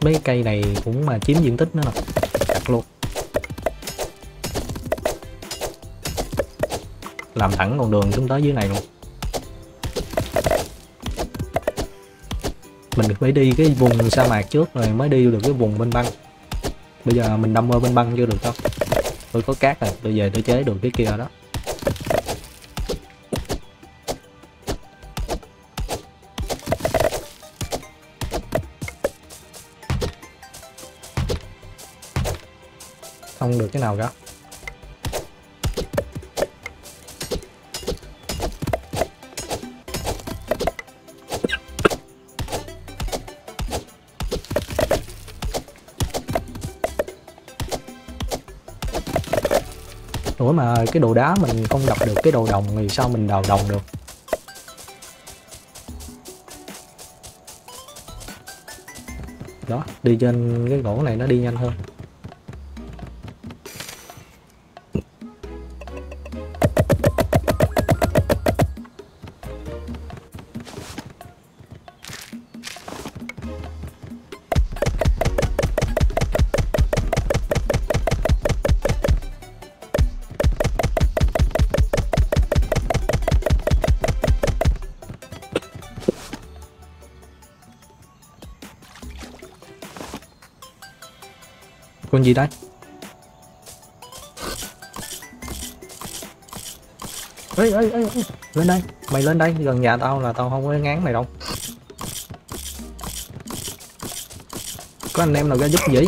Mấy cây này cũng mà chiếm diện tích nữa nè. Chặt luôn. Làm thẳng con đường xuống tới dưới này luôn. Mình phải đi cái vùng sa mạc trước rồi mới đi được cái vùng bên băng. Bây giờ mình đâm ở bên băng chưa được đâu. Tôi có cát rồi, tôi về tôi chế được cái kia đó. Không được cái nào cả. Nữa mà cái đồ đá mình không đập được cái đồ đồng thì sao mình đào đồng được? Đó, đi trên cái gỗ này nó đi nhanh hơn. Gì đây? Ê ê ê ê lên đây mày lên đây gần nhà tao là tao không có ngán mày đâu. Có anh em nào ra giúp gì?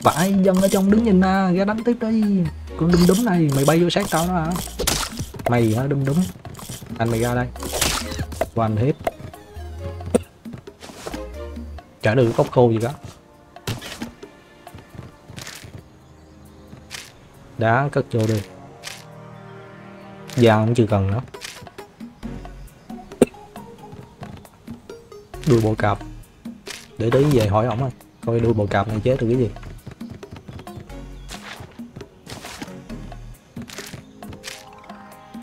Vãi dân ở trong đứng nhìn à, ra đánh tiếp đi Con đâm đúm này, mày bay vô sát tao đó hả? Mày hả đúng, đúm. Anh mày ra đây. Hoàn hit chả được cốc khô gì cả. Đá cất vô đi. Dao cũng chưa cần nữa. Đuôi bộ cạp. Để tí về hỏi ổng coi đuôi bộ cạp này chế được cái gì.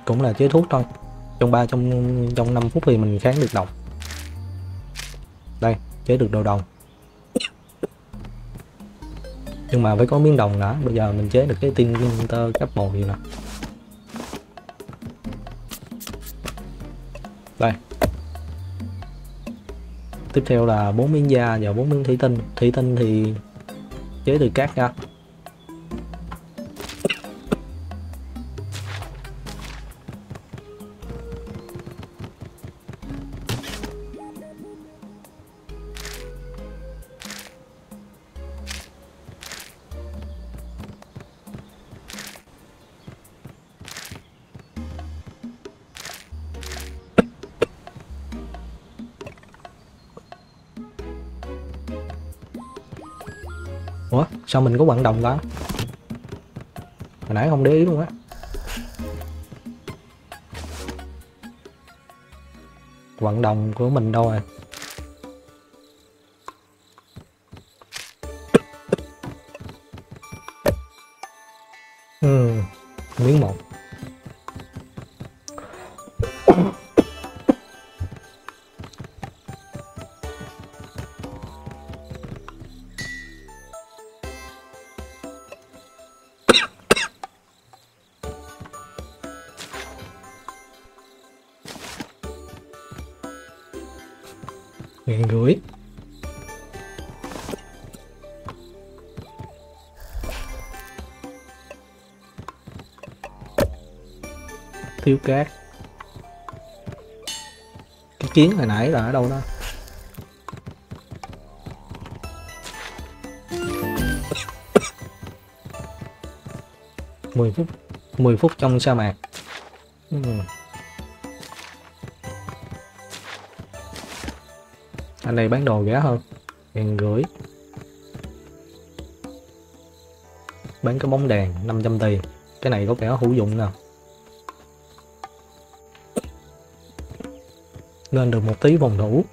Cũng là chế thuốc thôi. Trong ba, trong trong 5 phút thì mình kháng được độc chế được đồ đồng. Nhưng mà phải có miếng đồng đã. Bây giờ mình chế được cái tin tơ cấp một gì nè. Đây. Tiếp theo là bốn miếng da và bốn miếng thủy tinh. Thủy tinh thì chế từ cát ra sao mình có vận động đó hồi nãy không để ý luôn á. Vận động của mình đâu rồi thiếu cát. Cái kiến hồi nãy là ở đâu đó? Mười phút 10 phút trong sa mạc. Hmm. Anh này bán đồ rẻ hơn, ngàn rưỡi. Bán cái bóng đèn 500 tiền cái này có vẻ hữu dụng nè. Lên được một tí vòng đủ.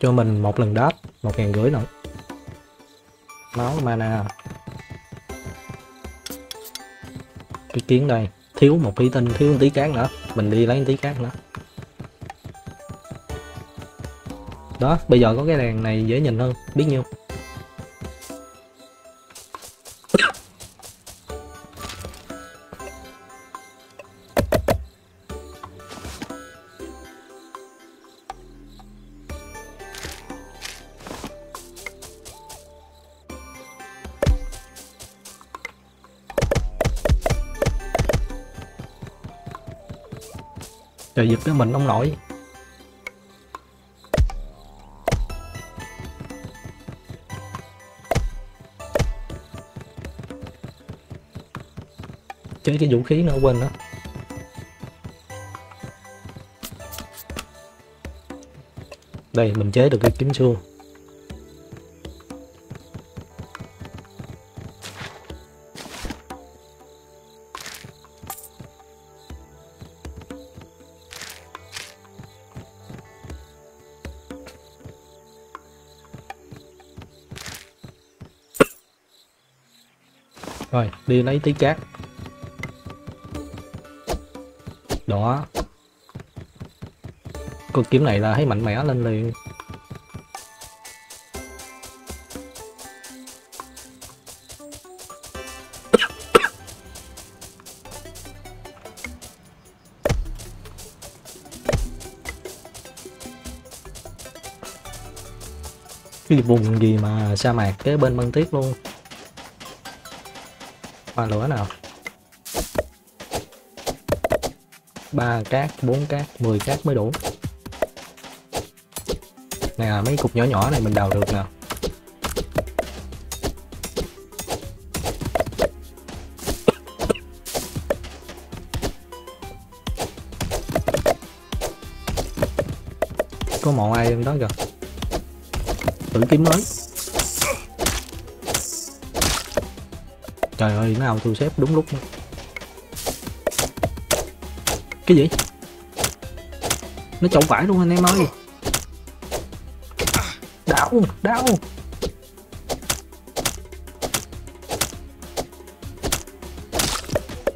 Cho mình một lần đáp, một ngàn rưỡi nữa. Máu, mana. Cái kiến đây, thiếu một tí tinh, thiếu một tí cát nữa. Mình đi lấy một tí cát nữa. Đó, bây giờ có cái đèn này dễ nhìn hơn, biết nhiêu. Trời, giật cái mình ông nổi. Chế cái vũ khí nữa quên đó. Đây, mình chế được cái kiếm xương rồi, đi lấy tí cát. Đó. Con kiếm này là thấy mạnh mẽ lên liền. Cái vùng gì mà sa mạc kế bên băng tuyết luôn? Hoa lửa nào? Ba cát, bốn cát 10 cát mới đủ. Nè à, mấy cục nhỏ nhỏ này mình đào được nè. Có một ai trong đó kìa? Tự kiếm mới. Trời ơi nó auto xếp đúng lúc nữa cái gì? Nó trộn vải luôn anh em ơi? Đau đau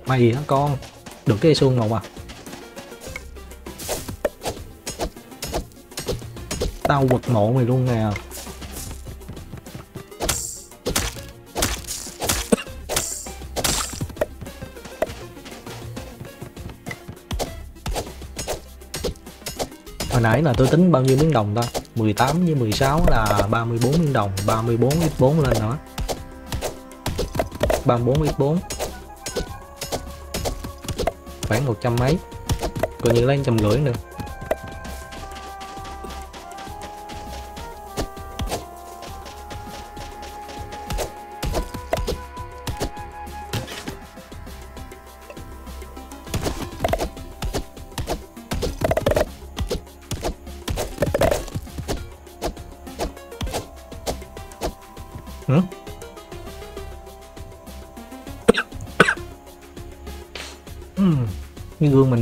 mày hả, con? Được cái xương màu à? Tao quật mộ mày luôn nè. Nãy là tôi tính bao nhiêu miếng đồng ta? 18 với 16 là 34 miếng đồng 34 x 4 lên nữa. 34 x 4 khoảng 100 mấy. Coi như lấy trăm rưỡi nữa.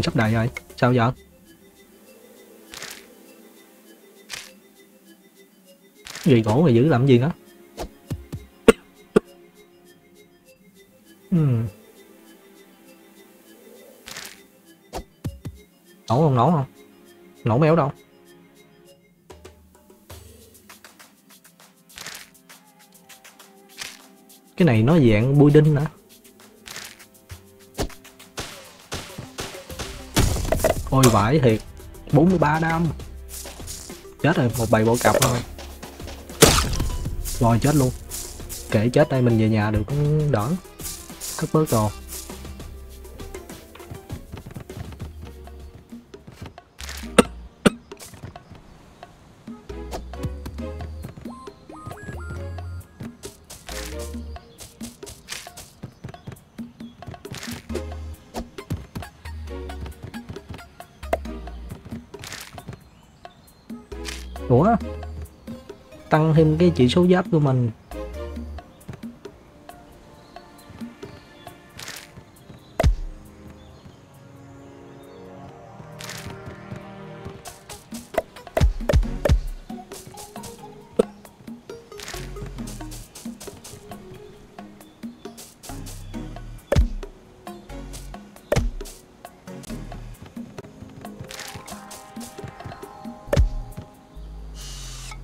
Mình sắp đầy rồi. Sao vậy? Gì gỗ mà giữ làm gì nữa hmm. nổ không nổ không? Nổ méo đâu. Cái này nó dạng bui đinh nữa ôi vãi thiệt. 43 năm. Chết rồi, một bầy bộ cặp thôi. Rồi chết luôn. Kể chết đây mình về nhà được cũng đỡ. Cất bớt đồ thêm cái chỉ số giáp của mình.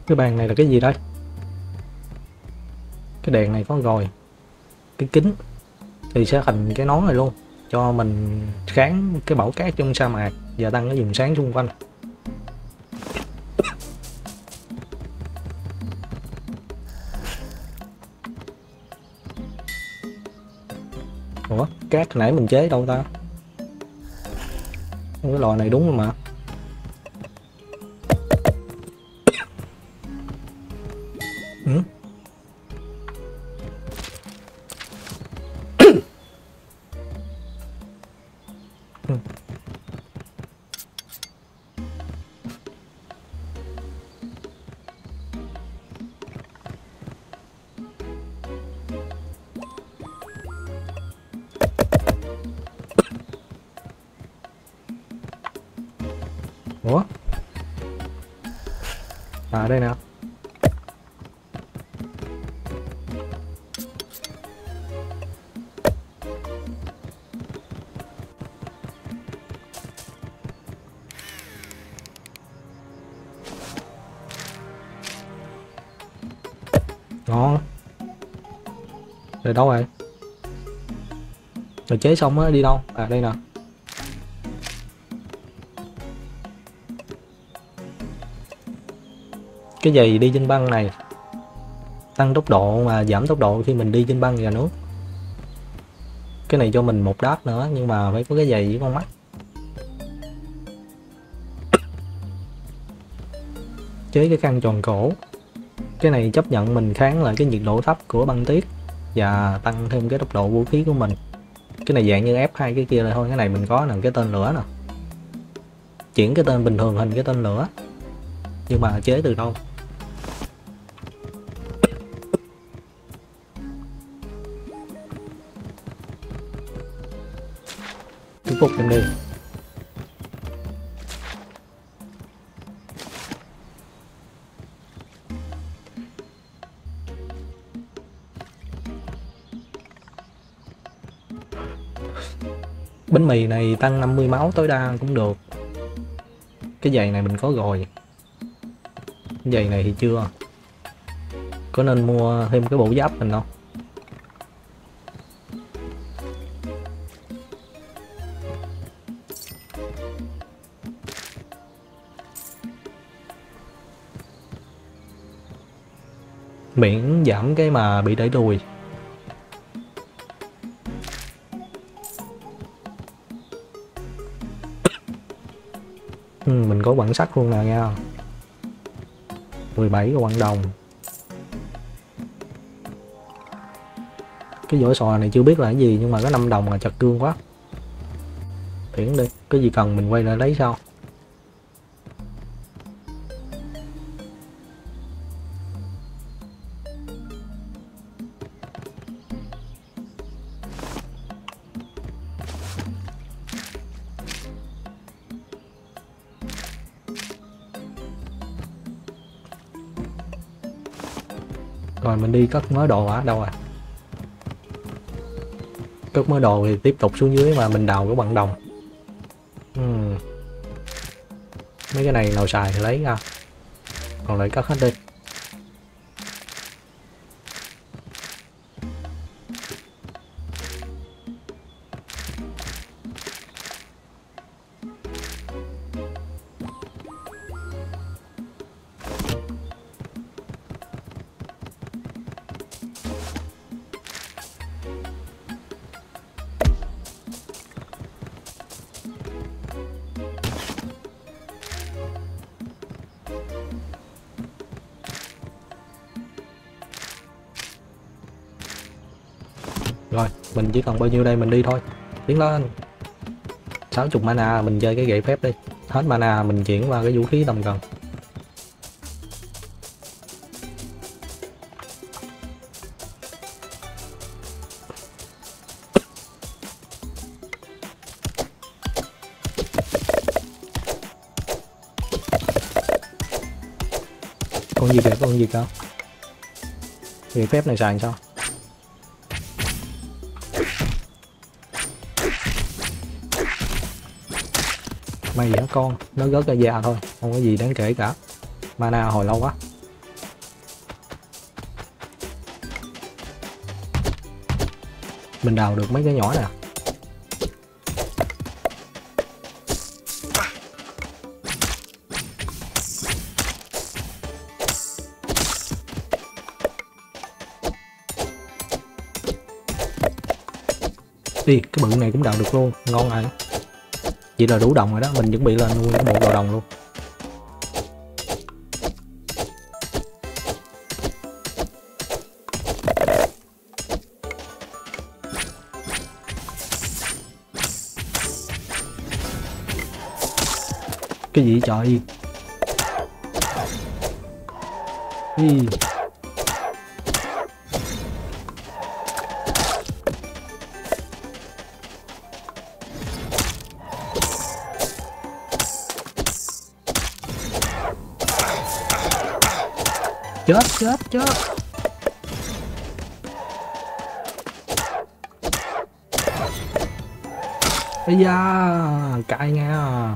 Cái bàn này là cái gì đây? Cái đèn này có rồi, cái kính, thì sẽ thành cái nón này luôn, cho mình kháng cái bão cát trong sa mạc và tăng cái vùng sáng xung quanh. Ủa, cát nãy mình chế đâu ta? Cái lò này đúng rồi mà. À đây nào Ngon. Rồi đâu rồi? Rồi chế xong á, đi đâu? À đây nè. Cái giày đi trên băng này tăng tốc độ mà giảm tốc độ khi mình đi trên băng và nước. Cái này cho mình một đát nữa, nhưng mà phải có cái giày với con mắt. Chế cái khăn tròn cổ. Cái này chấp nhận mình kháng lại cái nhiệt độ thấp của băng tuyết và tăng thêm cái tốc độ vũ khí của mình. Cái này dạng như ép hai cái kia là thôi, cái này mình có là cái tên lửa nè. Chuyển cái tên bình thường thành cái tên lửa. Nhưng mà chế từ đâu? Phục em đi bánh mì này tăng 50 máu tối đa cũng được. Cái giày này mình có rồi giày này thì chưa. Có nên mua thêm cái bộ giáp mình không? Miễn cái mà bị đẩy đuôi ừ, mình có quặng sắt luôn nè nha. 17 cái quặng đồng. Cái vỏ sò này chưa biết là cái gì nhưng mà có 5 đồng là chặt cương quá. Chuyển đi cái gì cần mình quay lại lấy sau mình đi cất mới đồ hả? Đâu à? Cất mới đồ thì tiếp tục xuống dưới mà mình đào cái bằng đồng. Uhm. mấy cái này nào xài thì lấy ra. Còn lại cất hết đi. Chỉ còn bao nhiêu đây mình đi thôi. Tiến lên. 60 mana, mình chơi cái gậy phép đi. Hết mana, mình chuyển qua cái vũ khí tầm gần con gì kìa, con gì kìa? Gậy phép này xài sao? Mày hả con? Nó rớt ra già thôi, không có gì đáng kể cả. Mana hồi lâu quá. Mình đào được mấy cái nhỏ nè. Đi, cái bự này cũng đào được luôn, ngon à vậy là đủ đồng rồi đó, mình chuẩn bị lên nuôi một đồ đồng luôn cái gì trời Ý. chết chứ Ây da, cay nha à.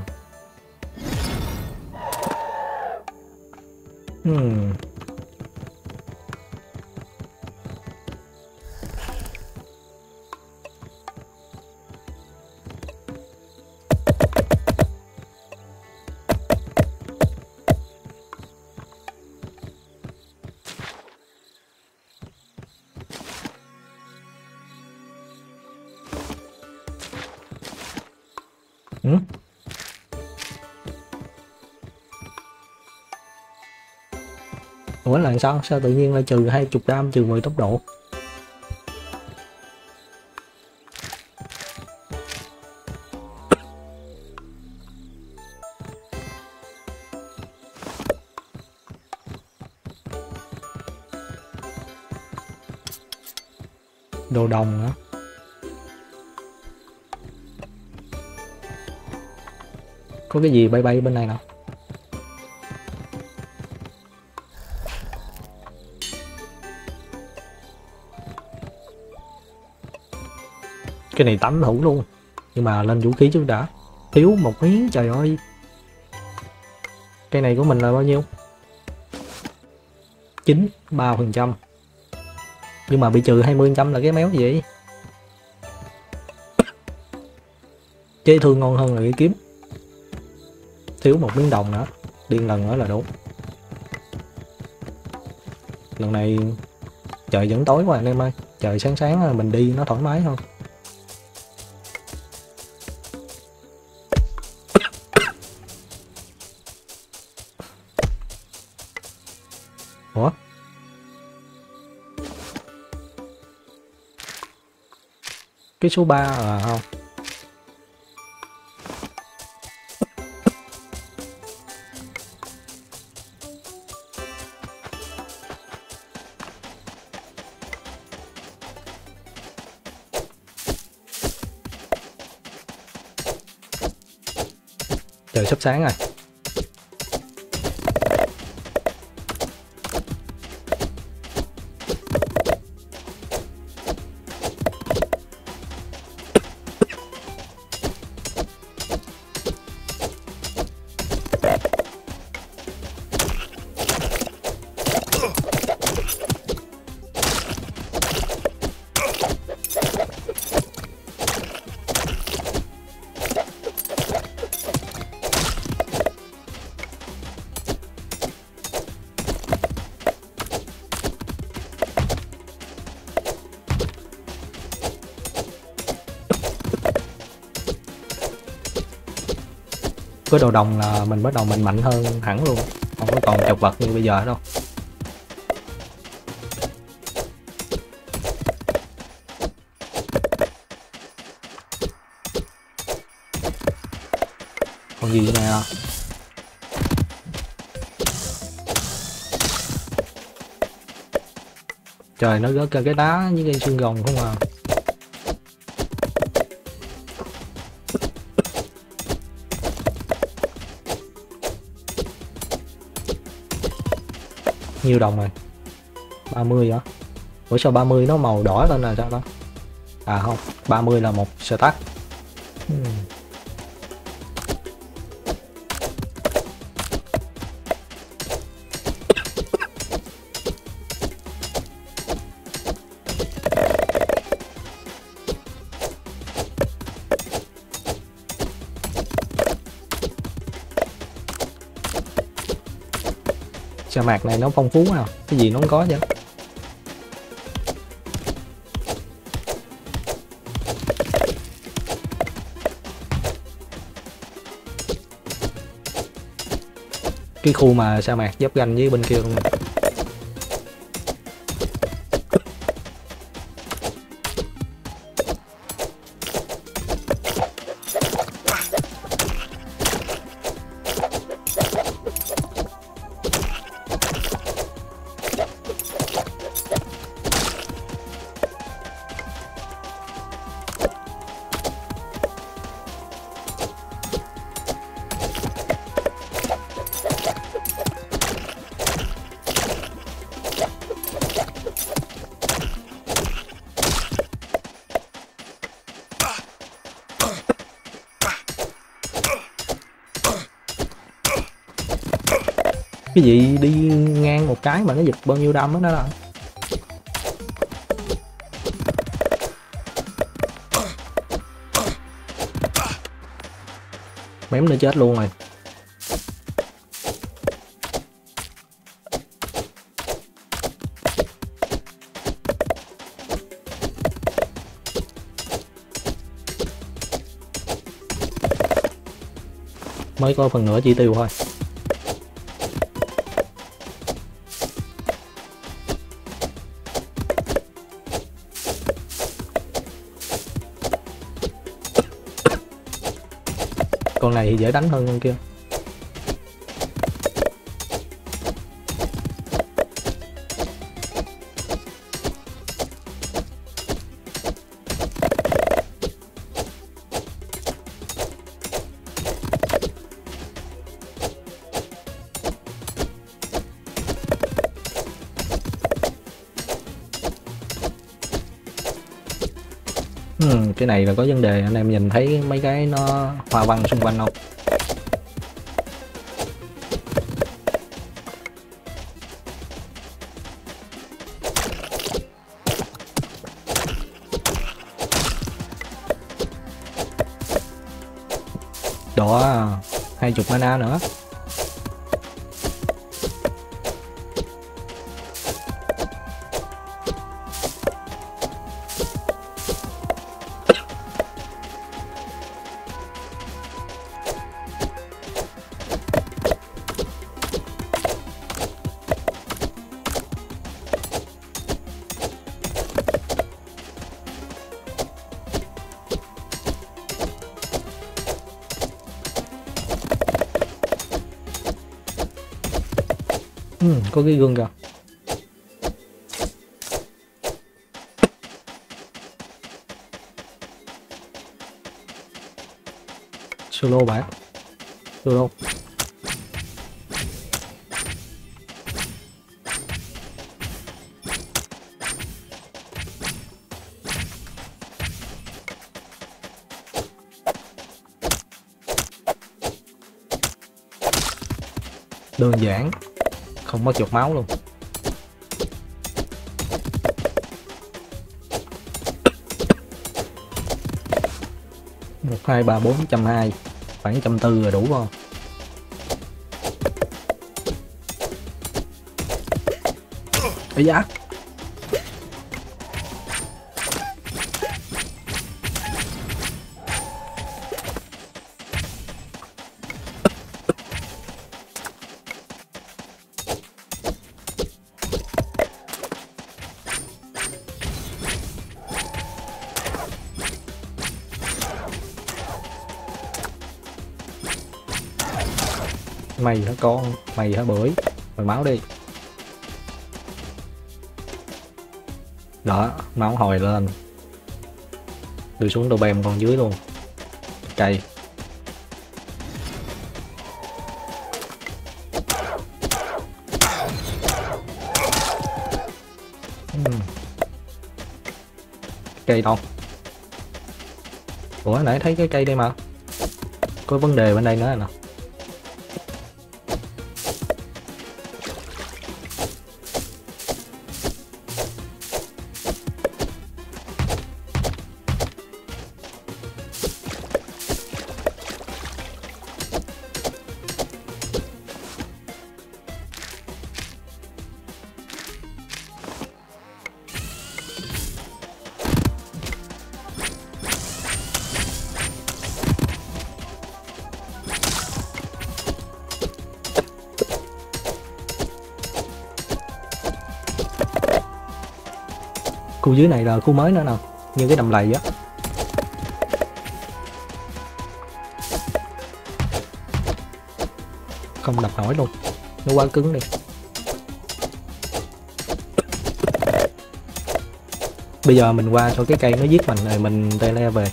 Hmm. Là sao? Sao tự nhiên là trừ 20 đam trừ 10 tốc độ? Đồ đồng nữa Có cái gì bay bay bên này nào? Cái này tánh thủ luôn. Nhưng mà lên vũ khí trước đã. Thiếu một miếng, trời ơi. Cây này của mình là bao nhiêu? chín, ba phần trăm. Nhưng mà bị trừ 20 phần trăm là cái méo gì chơi thương ngon hơn là cái kiếm. Thiếu một miếng đồng nữa. Điên lần nữa là đủ. Lần này trời vẫn tối quá anh em ơi. Trời sáng sáng là mình đi nó thoải mái hơn. Số 3 à không? Trời sắp sáng rồi với đồ đồng là mình bắt đầu mình mạnh hơn hẳn luôn. Không có còn chọc vật như bây giờ đâu. Còn gì nè? Trời, nó rớt ra cái đá với cây xương rồng không à. Nhiêu đồng rồi. 30 hả? Ủa sao 30 nó màu đỏ lên là sao đó À không 30 là một stack. Sa mạc này nó phong phú nào cái gì nó không có chứ cái khu mà sa mạc giáp ganh với bên kia luôn này. Cái gì đi ngang một cái mà nó giật bao nhiêu đâm đó là mém nó chết luôn rồi. Mới có phần nửa chỉ tiêu thôi. Con này thì dễ đánh hơn con kia. Này là có vấn đề. Anh em nhìn thấy mấy cái nó hoa văn xung quanh không? Đó à, hai chục mana nữa. Có cái gương kìa. Solo bạn solo. Đơn giản không mất giọt máu luôn. Một, hai, ba, bốn, trăm hai. Khoảng trăm tư là đủ không? Ấy giá mày hả con? Mày hả bưởi? Mày máu đi. Đó, máu hồi lên. Đưa xuống đồ bèm con dưới luôn. Cây Uhm. cây đâu ủa, nãy thấy cái cây đây mà. Có vấn đề bên đây nữa nè. Khu dưới này là khu mới nữa nè như cái đầm lầy á. Không đập nổi luôn. Nó quá cứng đi. Bây giờ mình qua cho cái cây nó giết mình, rồi mình tele về.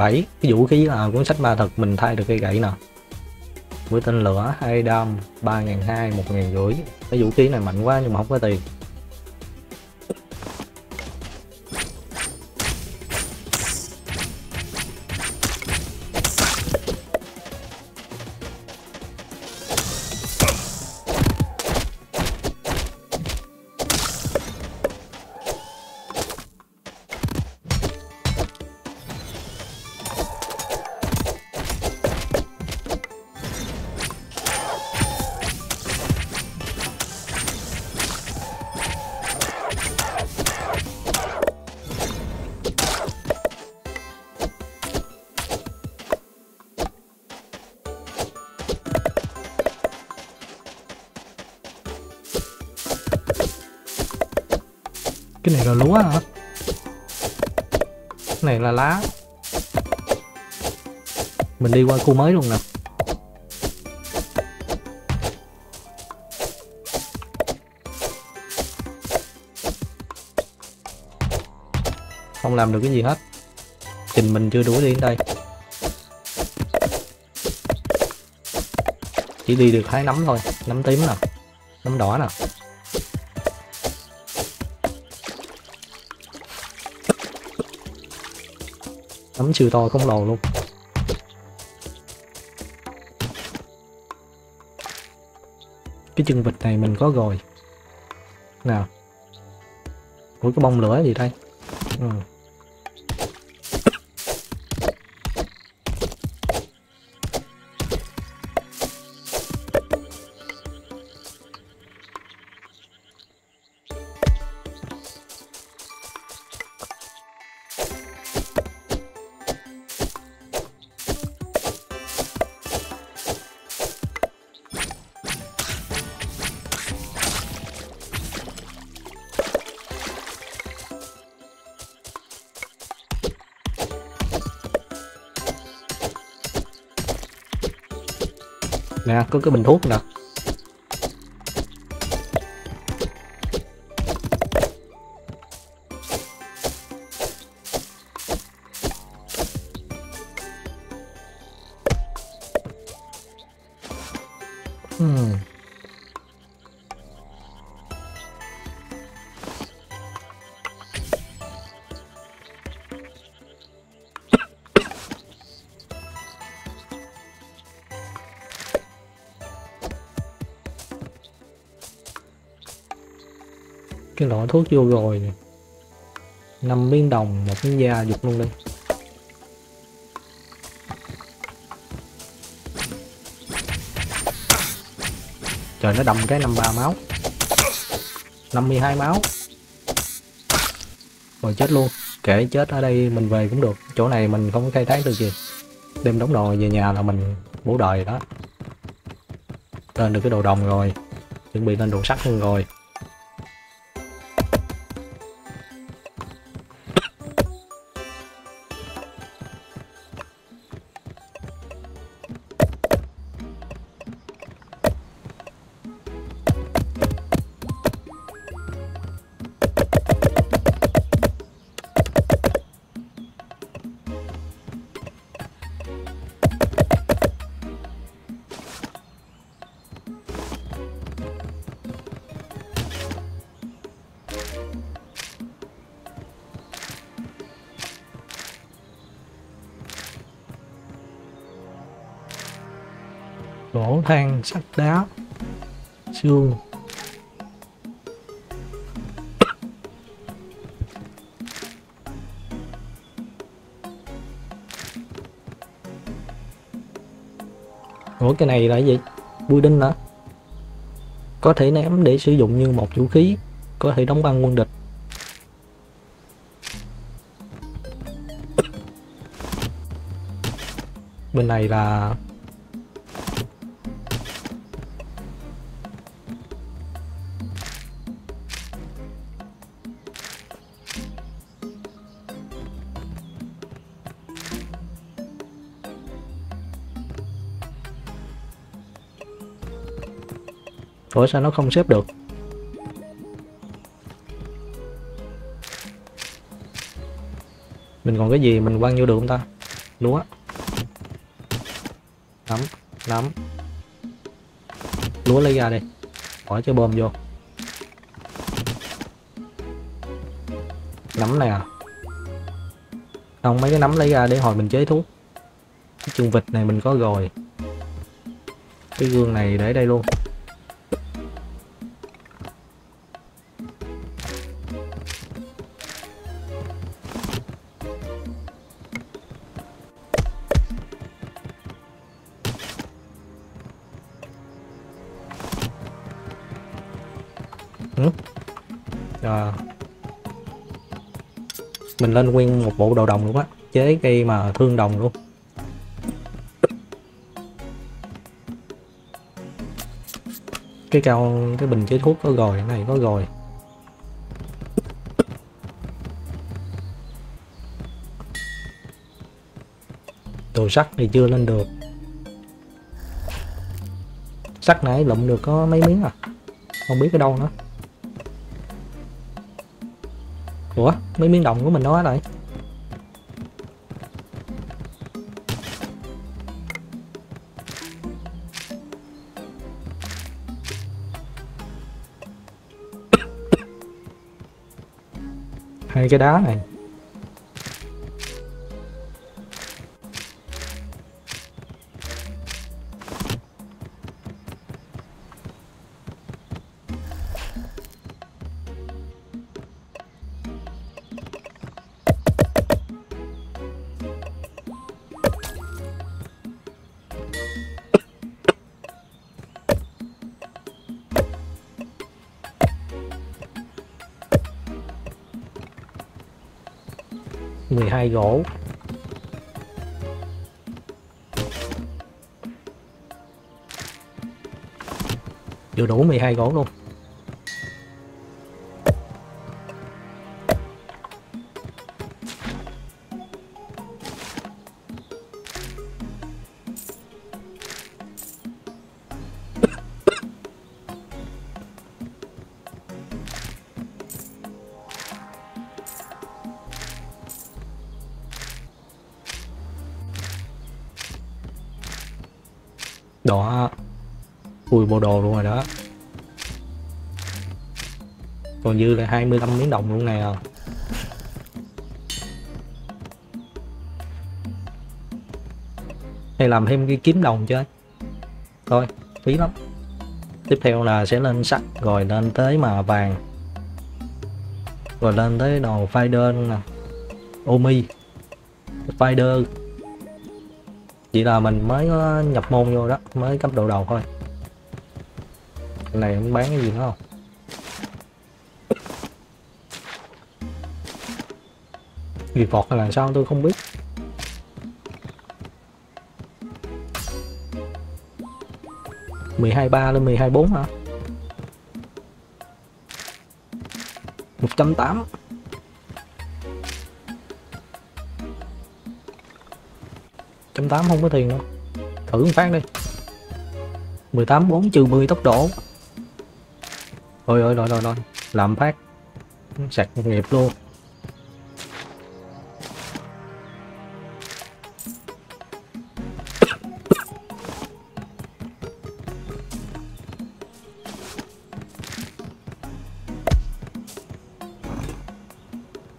7 cái vũ khí là cuốn sách ma thật mình thay được cây gậy nè mũi tên lửa, hai đâm ba ngàn hai, một ngàn rưỡi. Cái vũ khí này mạnh quá nhưng mà không có tiền. Là lúa hả? Cái này là lá. Mình đi qua khu mới luôn nè. Không làm được cái gì hết. Trình mình chưa đuổi đi đến đây. Chỉ đi được hái nấm thôi. Nấm tím nè. Nấm đỏ nè. Nắm siêu to không lồ luôn. Cái chân vịt này mình có rồi nào. Ủa, cái bông lửa gì đây? Ừ. có cái bình thuốc nè Hmm. Cái lọ thuốc vô rồi nè. Năm miếng đồng, một miếng da dục luôn đi trời, nó đâm cái năm ba máu. 52 máu. Rồi chết luôn. Kể chết ở đây mình về cũng được. Chỗ này mình không có khai thác được gì. Đem đóng đồ về nhà là mình bổ đời đó. Lên được cái đồ đồng rồi. Chuẩn bị lên đồ sắt luôn rồi. Sắt đá xương Ủa, cái này là gì? Bui đinh hả? Có thể ném để sử dụng như một vũ khí, Có thể đóng băng quân địch Bên này là Ủa sao nó không xếp được? Mình còn cái gì mình quăng vô được không ta? Lúa. Nắm Nắm Lúa lấy ra đi. Bỏ cho bơm vô. Nắm này à? Không, mấy cái nắm lấy ra để hồi mình chế thuốc. Cái chung vịt này mình có rồi. Cái gương này để đây luôn. Mình lên nguyên một bộ đồ đồng luôn á, chế cây mà thương đồng luôn. Cái cao, cái bình chế thuốc có rồi cái này có rồi đồ sắt thì chưa lên được. Sắt nãy lụm được có mấy miếng à? Không biết ở đâu nữa. Mấy miếng đồng của mình đó rồi. Hai cái đá này. Hai gỗ. Vừa đủ 12 gỗ luôn. Đồ luôn rồi đó. Còn dư là 25 miếng đồng luôn nè. Hay làm thêm cái kiếm đồng chơi. Thôi, phí lắm. Tiếp theo là sẽ lên sắt, rồi lên tới mà vàng. Rồi lên tới đồ fighter luôn nè. Omi. Fighter chỉ là mình mới nhập môn vô đó, mới cấp độ đầu thôi này, không bán cái gì nữa không? Gì vọt là sao tôi không biết. mười hai ba lên mười hai bốn hả? một trăm tám. trăm tám không có tiền đâu. Thử một phát đi. mười tám bốn trừ mười tốc độ ôi ôi rồi rồi rồi làm phát. Sạc nghiệp luôn.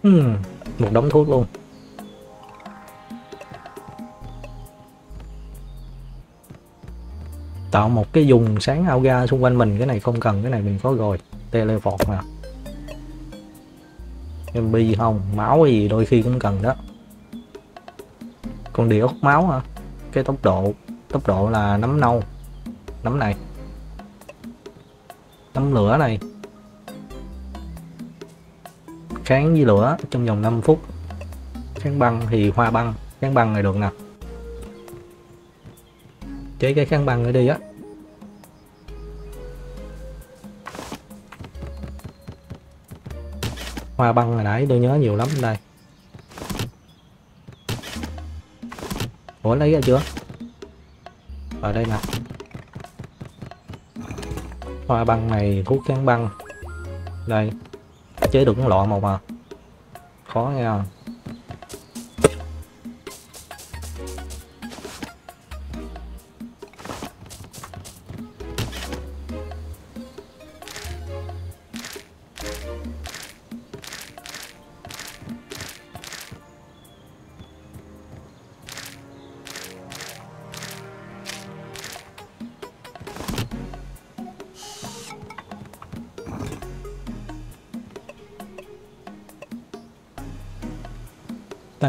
Hmm, một đống thuốc luôn. Tạo một cái dùng sáng ao ga xung quanh mình, cái này không cần, cái này mình có rồi teleport mà. MB không, máu gì đôi khi cũng cần đó. Còn đĩa hút máu hả? Cái tốc độ tốc độ là nấm nâu, nấm này, nấm lửa này. Kháng với lửa trong vòng 5 phút. Kháng băng thì hoa băng, kháng băng này được nè chế cái kháng băng ở đi á. Hoa băng hồi nãy tôi nhớ nhiều lắm đây. Ủa, lấy ra chưa? Ở đây nè. Hoa băng này thuốc kháng băng. Đây. Chế được lọ một mà. Khó nha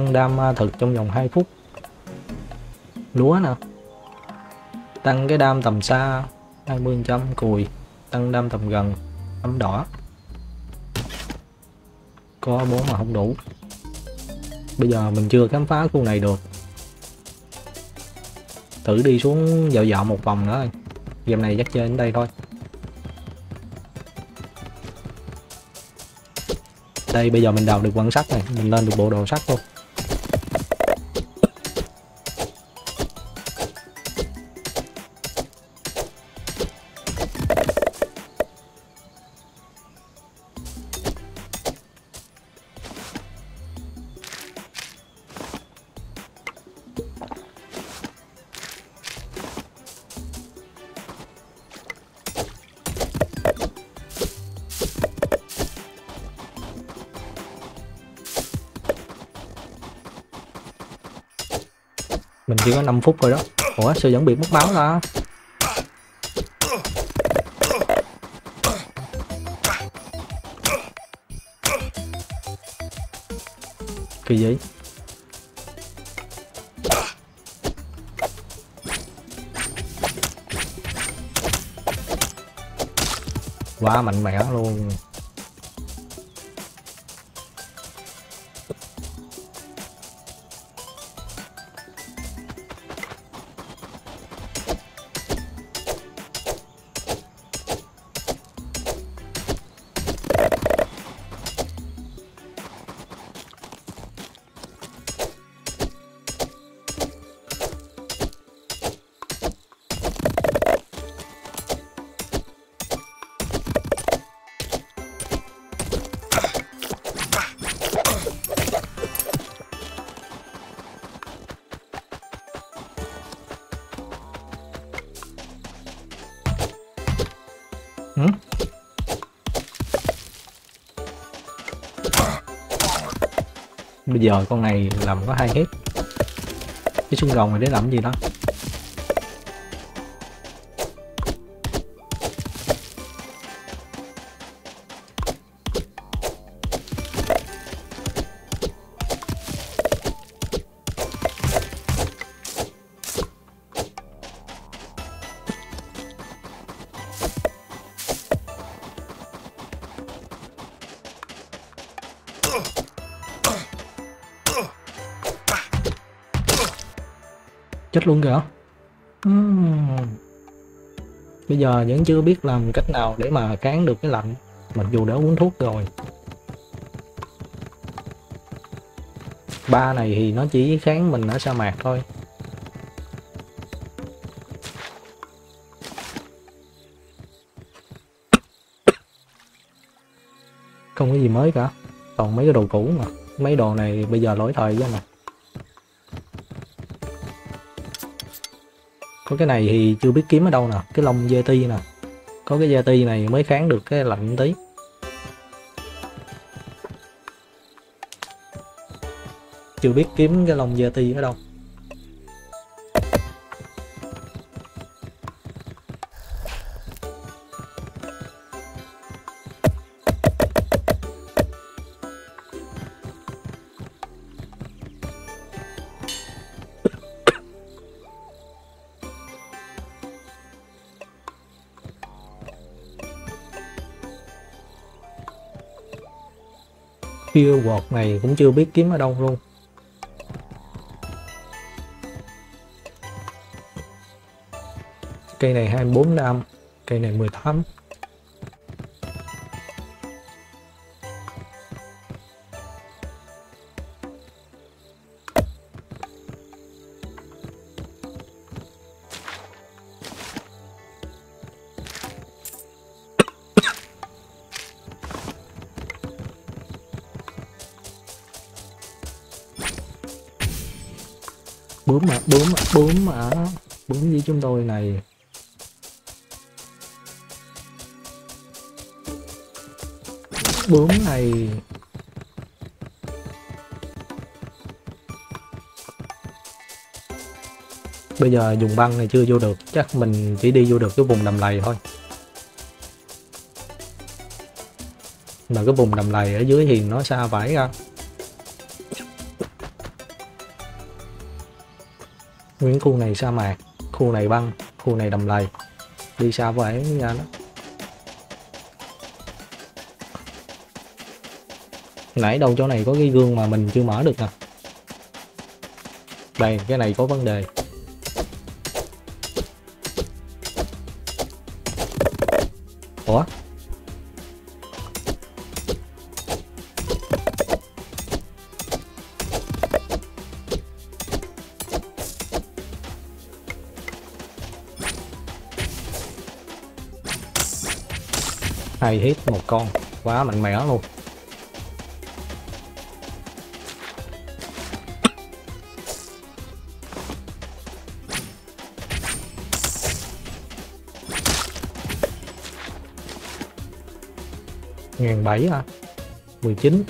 tăng đam ma thực trong vòng 2 phút. Lúa nè. Tăng cái đam tầm xa 20 trăm, cùi, tăng đam tầm gần ấm đỏ. Có bốn mà không đủ. Bây giờ mình chưa khám phá khu này được. Thử đi xuống dạo dạo một vòng nữa. Game này chắc chơi đến đây thôi. Đây, bây giờ mình đào được quan sắt này. Mình lên được bộ đồ sắt luôn chỉ có 5 phút rồi đó. Ủa, sao vẫn bị mất máu ta? Kỳ gì quá mạnh mẽ luôn. Giờ con này làm có hai hết. Cái xương rồng này để làm gì đó. Chết luôn kìa. Uhm. bây giờ vẫn chưa biết làm cách nào để mà kháng được cái lạnh mặc dù đã uống thuốc rồi. Ba này thì nó chỉ kháng mình ở sa mạc thôi. Không có gì mới cả còn mấy cái đồ cũ mà. Mấy đồ này bây giờ lỗi thời chứ mà có cái này thì chưa biết kiếm ở đâu nè, cái lông dê ti nè. Có cái dê ti này mới kháng được cái lạnh tí. Chưa biết kiếm cái lông dê ti ở đâu. Quạt này cũng chưa biết kiếm ở đâu luôn. Cây này 24 năm, cây này 18 tôi này. Bướm này. Bây giờ dùng băng này chưa vô được, chắc mình chỉ đi vô được cái vùng đầm lầy thôi. Mà cái vùng đầm lầy ở dưới thì nó xa vải ra. Nguyên khu này sa mạc khu này băng, khu này đầm lầy. Đi xa vậy nha nó. nãy đâu chỗ này có cái gương mà mình chưa mở được nè. Đây, cái này có vấn đề. Hai hit một con. Quá mạnh mẽ luôn. Ngàn bảy hả? 19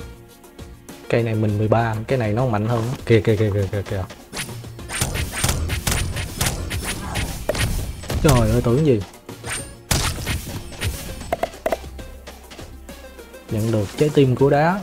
cây này mình 13 cái này nó mạnh hơn. Kìa kìa kìa kìa kìa kìa. Trời ơi, tưởng gì? Nhận được trái tim của đá.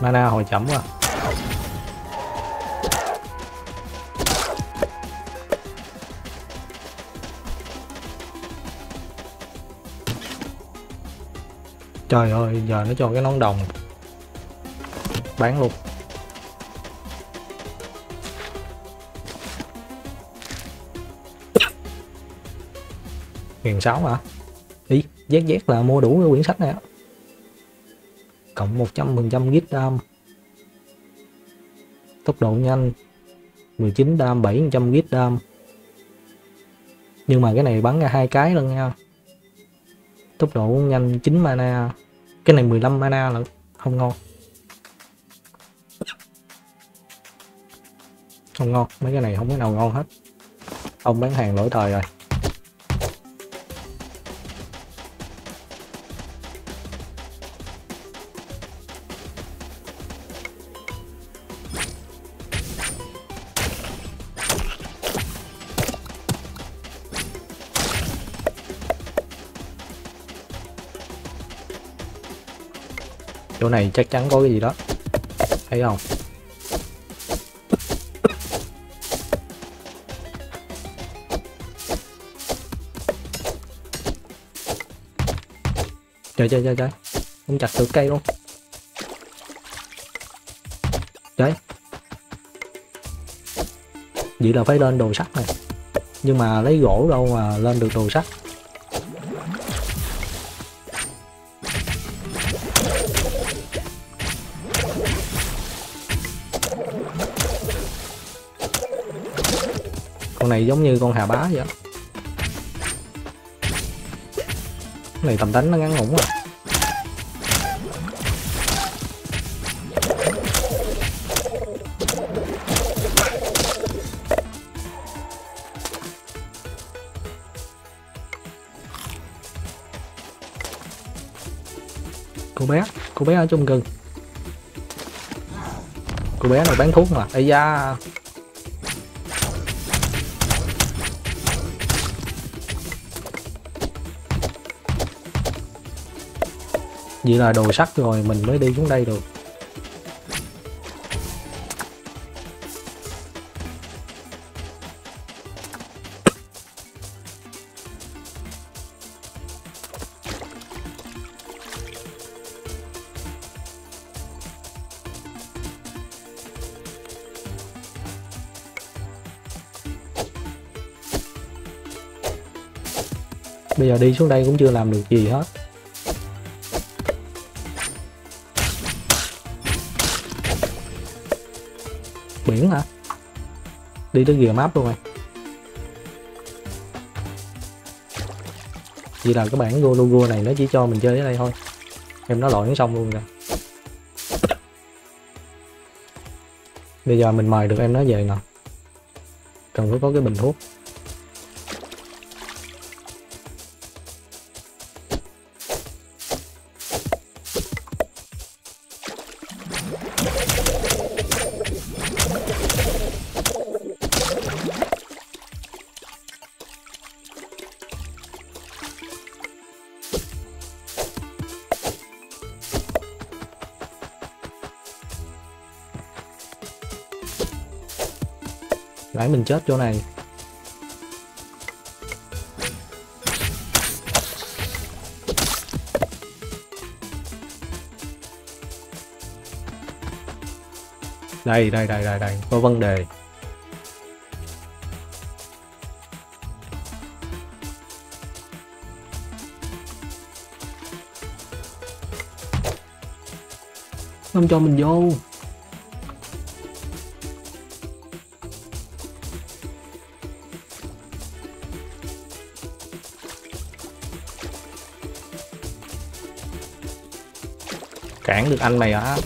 Mana hồi chậm quá. Trời ơi, giờ nó cho cái nón đồng. Bán luôn. Nghìn sáu hả? Ý giác giác là mua đủ cái quyển sách này á. Cộng 100% git RAM. Tốc độ nhanh 19 đam 700 git đam nhưng mà cái này bắn ra hai cái luôn nha. Tốc độ nhanh 9 mana cái này 15 mana là không ngon. Không ngon, mấy cái này không có nào ngon hết. Ông bán hàng lỗi thời rồi. Chỗ này chắc chắn có cái gì đó. Thấy không? Trời trời trời trời. Không chặt được cây luôn. Đấy. Vậy là phải lên đồ sắt này. Nhưng mà lấy gỗ đâu mà lên được đồ sắt? Này giống như con hà bá vậy cái này tầm đánh nó ngắn ngủn à. Cô bé cô bé ở trong rừng cô bé này bán thuốc mà? Ây da. Vậy là đồ sắt rồi, mình mới đi xuống đây được. Bây giờ đi xuống đây cũng chưa làm được gì hết. Biển hả? Đi tới gìa map luôn rồi. Vậy là cái bản go logo này nó chỉ cho mình chơi ở đây thôi. Em nó lội xong luôn rồi bây giờ mình mời được em nó về nè. Cần phải có cái bình thuốc. Chết chỗ này. Đây đây đây đây đây, có vấn đề. Không cho mình vô. Cản được anh mày á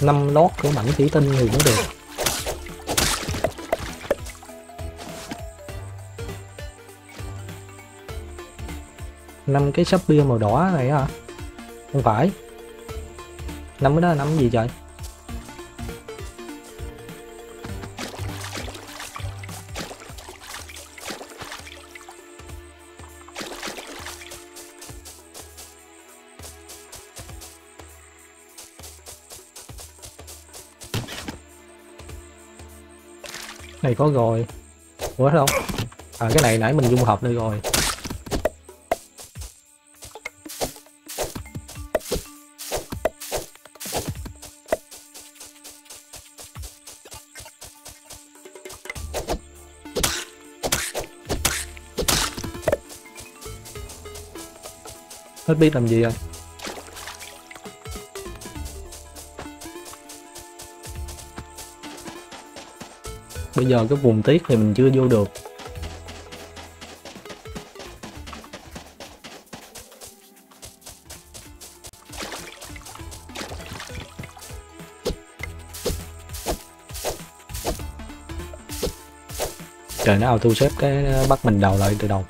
năm lót của mảnh thủy tinh thì cũng được. Năm cái sắp bia màu đỏ này hả? Không phải. Năm cái đó là năm gì trời? Này có rồi. Ủa đâu à cái này nãy mình dung hợp đây rồi. Hết biết làm gì rồi. Bây giờ cái vùng tiết thì mình chưa vô được. Trời, nó auto xếp cái ờ, bắt mình đầu lại từ đầu.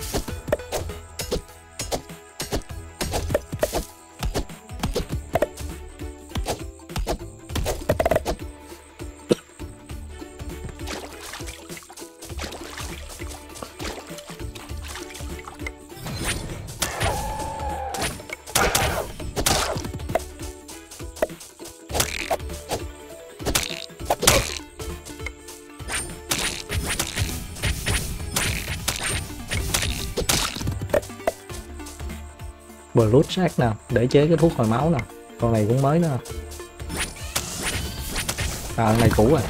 Blood sack nè, để chế cái thuốc hồi máu nè. Con này cũng mới nữa à con này cũ rồi.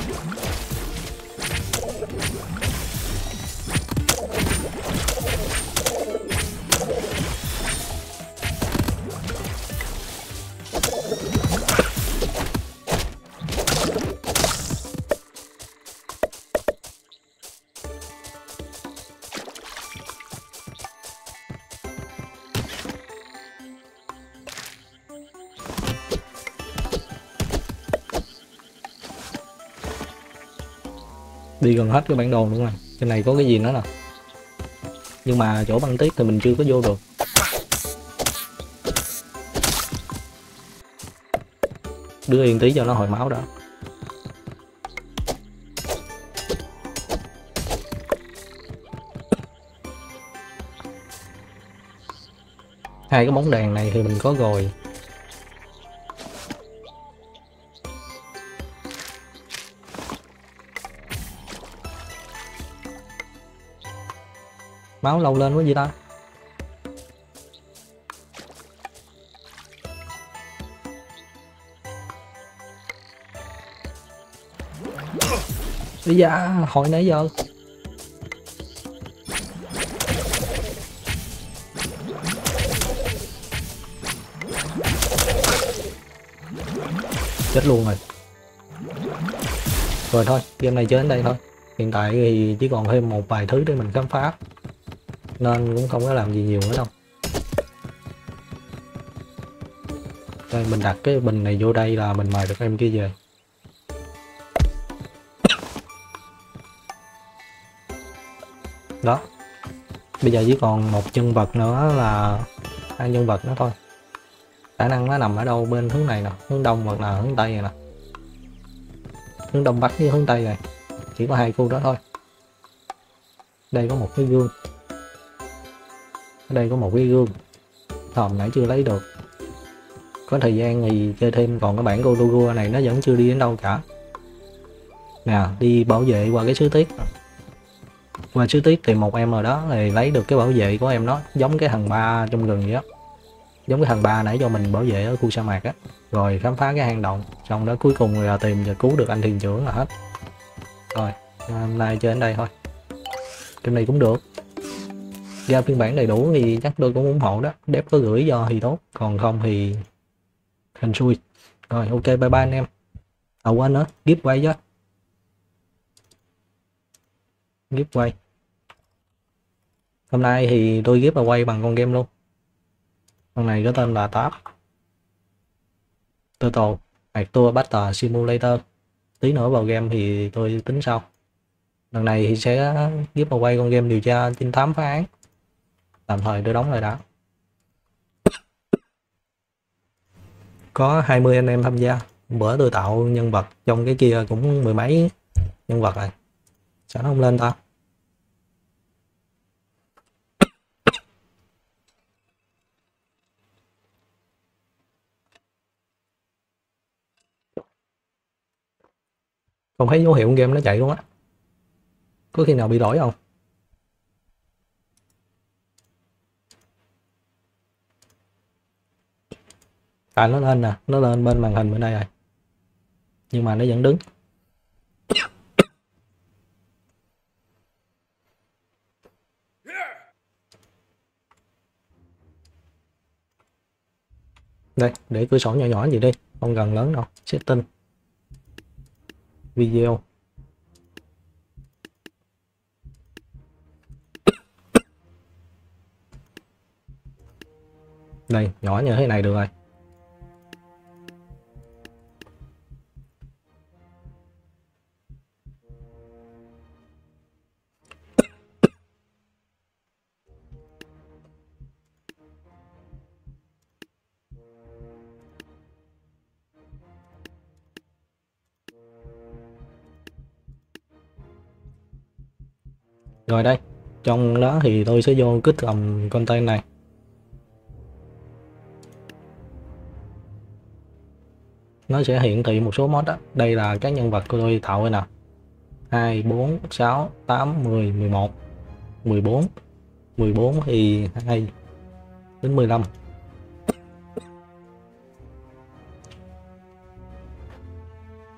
Đi gần hết cái bản đồ luôn rồi. Trên này có cái gì nữa nè? Nhưng mà chỗ băng tuyết thì mình chưa có vô được. Đưa yên tí cho nó hồi máu đã. Hai cái bóng đèn này thì mình có rồi. Máu lâu lên quá gì ta? Bây giờ hồi nãy giờ. Chết luôn rồi. Rồi thôi, game này chơi đến đây thôi. Hiện tại thì chỉ còn thêm một vài thứ để mình khám phá nên cũng không có làm gì nhiều nữa đâu. Đây, mình đặt cái bình này vô đây là mình mời được em kia về. Đó. Bây giờ chỉ còn một nhân vật nữa là hai nhân vật nữa thôi. Khả năng nó nằm ở đâu bên hướng này nè, hướng đông hoặc là hướng tây này nè. Hướng đông bắc với hướng tây này. Chỉ có hai khu đó thôi. Đây có một cái gương ở đây có một cái gương. Hòm nãy chưa lấy được. Có thời gian thì chơi thêm, còn cái bản Gologua này nó vẫn chưa đi đến đâu cả. Nè, đi bảo vệ qua cái sứ tiết qua sứ tiết thì một em rồi đó thì lấy được cái bảo vệ của em nó giống cái thằng ba trong rừng vậy đó giống cái thằng ba nãy cho mình bảo vệ ở khu sa mạc á. Rồi khám phá cái hang động, xong đó cuối cùng là tìm và cứu được anh thiền trưởng là hết. Rồi, hôm nay chơi đến đây thôi. Cái này cũng được ra phiên bản đầy đủ thì chắc tôi cũng ủng hộ đó. Dev có gửi do thì tốt, còn không thì hành xui rồi, ok, bye bye anh em. À quên nữa gift quay chứ. Gift quay hôm nay thì tôi gift và quay bằng con game luôn. Con này có tên là Tab Total Tour Battle Simulator. Tí nữa vào game thì tôi tính sau. Lần này thì sẽ giúp và quay con game điều tra trinh thám phá án tạm thời tôi đóng lại đã. Có 20 anh em tham gia. Bữa tôi tạo nhân vật trong cái kia cũng mười mấy nhân vật rồi. Sao nó không lên ta? Không thấy dấu hiệu game nó chạy luôn á. Có khi nào bị lỗi không? À nó lên nè, nó lên bên màn hình bên đây rồi. Nhưng mà nó vẫn đứng. Đây, để cửa sổ nhỏ nhỏ gì đi, không gần lớn đâu, setting. Video. Đây, nhỏ như thế này được rồi. Rồi đây, trong đó thì tôi sẽ vô kích làm content này. Nó sẽ hiển thị một số mod đó đây là các nhân vật của tôi tạo đây nè. 2 4 6 8 10 11 14 14 thì 2 đến 15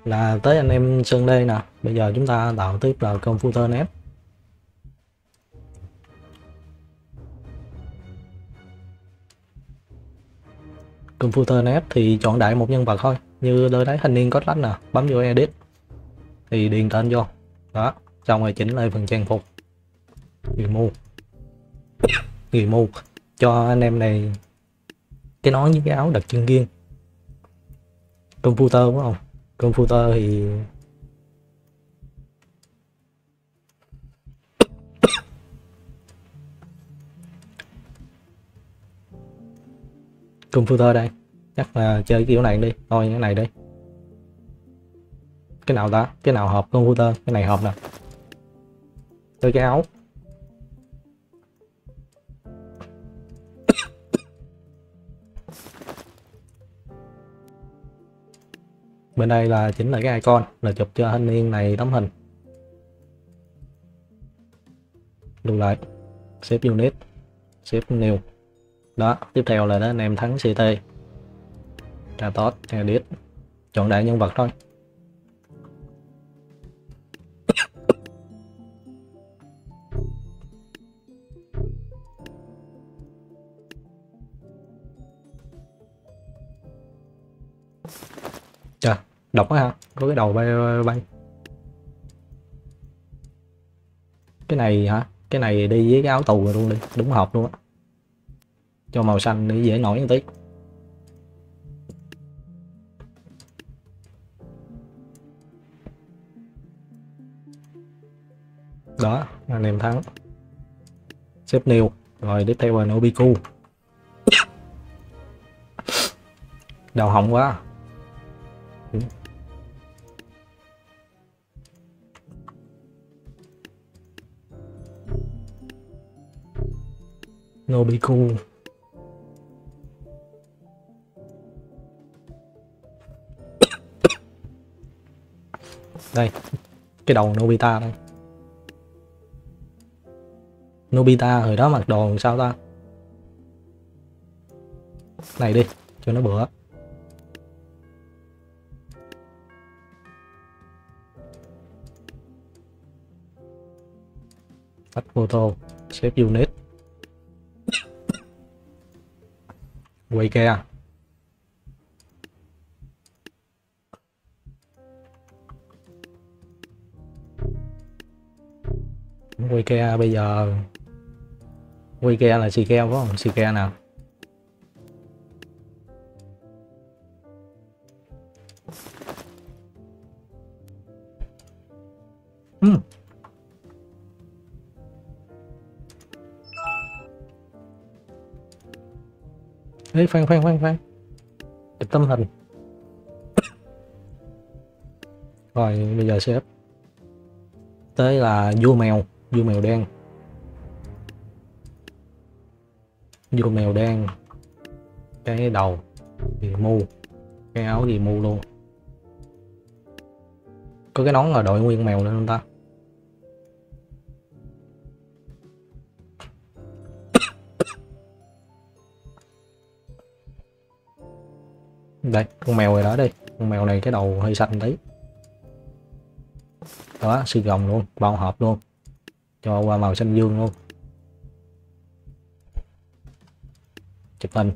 là tới anh em Sơn Lê nè. Bây giờ chúng ta tạo tiếp là computer net computer net thì chọn đại một nhân vật thôi. Như nơi đấy thanh niên có lách nè, bấm vô edit, thì điền tên vô. Đó, xong rồi chỉnh lại phần trang phục. Người mua người mua cho anh em này cái nón với cái áo đặc trưng riêng. Computer, đúng không? Computer thì computer đây. Chắc là chơi kiểu này đi. Thôi, cái này đi. Cái nào ta? Cái nào hợp computer cái này hợp nè. Chơi cái áo. Bên đây là chính là cái icon, là chụp cho thanh niên này tấm hình. Lưu lại. Xếp unit. Xếp new đó tiếp theo là đó anh em thắng ct Kratos edit chọn đại nhân vật thôi Trời, độc quá ha, có cái đầu bay bay. Cái này hả? Cái này đi với cái áo tù rồi luôn đi, đúng hợp luôn á. Cho màu xanh để dễ nổi một tí. Đó, anh em thắng. Xếp nêu Rồi tiếp theo là Nobiku. Đầu hỏng quá. Nobiku đây, cái đầu Nobita đây. Nobita hồi đó mặc đồ sao ta? Này đi, cho nó bữa. Tắt photo xếp unit. Quay kia. Quay ke bây giờ. Quay ke là xì keo phải không? Xì ke nào? Ừ. Ê, khoan khoan khoan khoan. Chụp tấm hình rồi bây giờ xếp tới là vua mèo vô mèo đen. Vô mèo đen, cái đầu thì mu, cái áo thì mu luôn. Có cái nón là đội nguyên mèo lên không ta? Đây, con mèo này đó đi. Con mèo này cái đầu hơi xanh tí. Đó, xì gồng luôn, bao hộp luôn cho qua màu xanh dương luôn. Chụp hình.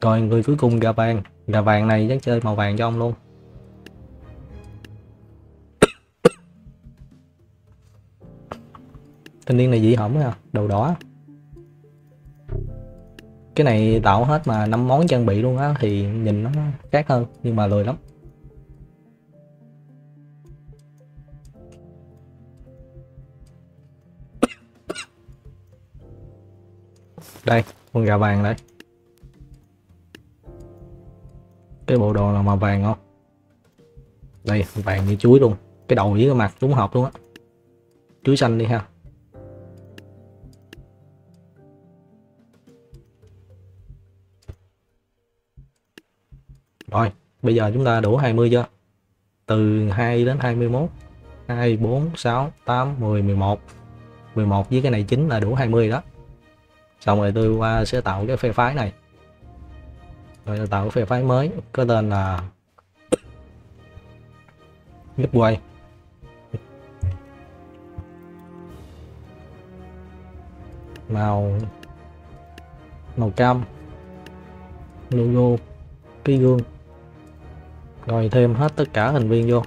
Rồi người cuối cùng gà vàng. Gà vàng này chắc chơi màu vàng cho ông luôn. Thanh niên này dị hỏng à đầu đỏ. Cái này tạo hết mà năm món trang bị luôn á, thì nhìn nó khác hơn, nhưng mà lười lắm. Đây, con gà vàng đây. Cái bộ đồ là màu vàng không? Đây, vàng như chuối luôn. Cái đầu với cái mặt đúng hợp luôn á. Chuối xanh đi ha. Rồi, bây giờ chúng ta đủ 20 chưa từ 2 đến 21 2 4 6 8 10 11 11 với cái này chính là đủ 20 đó xong rồi tôi qua sẽ tạo cái phe phái này. Rồi tạo cái phe phái mới, có tên là Gateway màu màu cam, logo cái gương. Rồi thêm hết tất cả thành viên vô.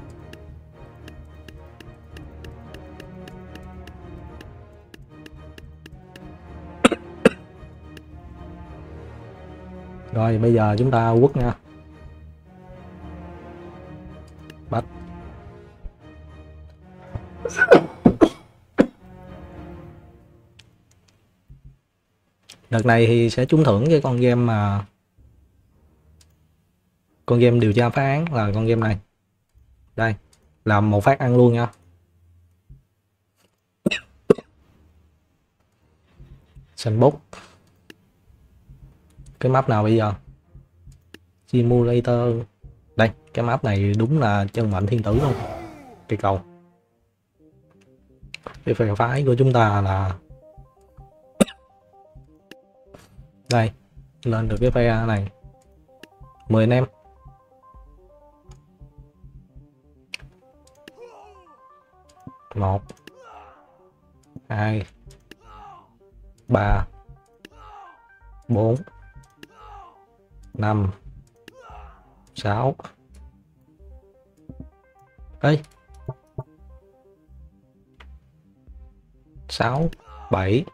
Rồi, bây giờ chúng ta quất nha. Bắt đợt này thì sẽ trúng thưởng cái con game mà con game điều tra phá án là con game này. Đây, làm một phát ăn luôn nha. Sandbox cái map nào bây giờ? Simulator. Đây, cái map này đúng là chân mệnh thiên tử luôn. Cây cầu. Cái phe phái của chúng ta là đây, lên được cái phe này. 10 anh em. Một. Hai. Ba. Bốn năm. Sáu. Ấy sáu. Bảy.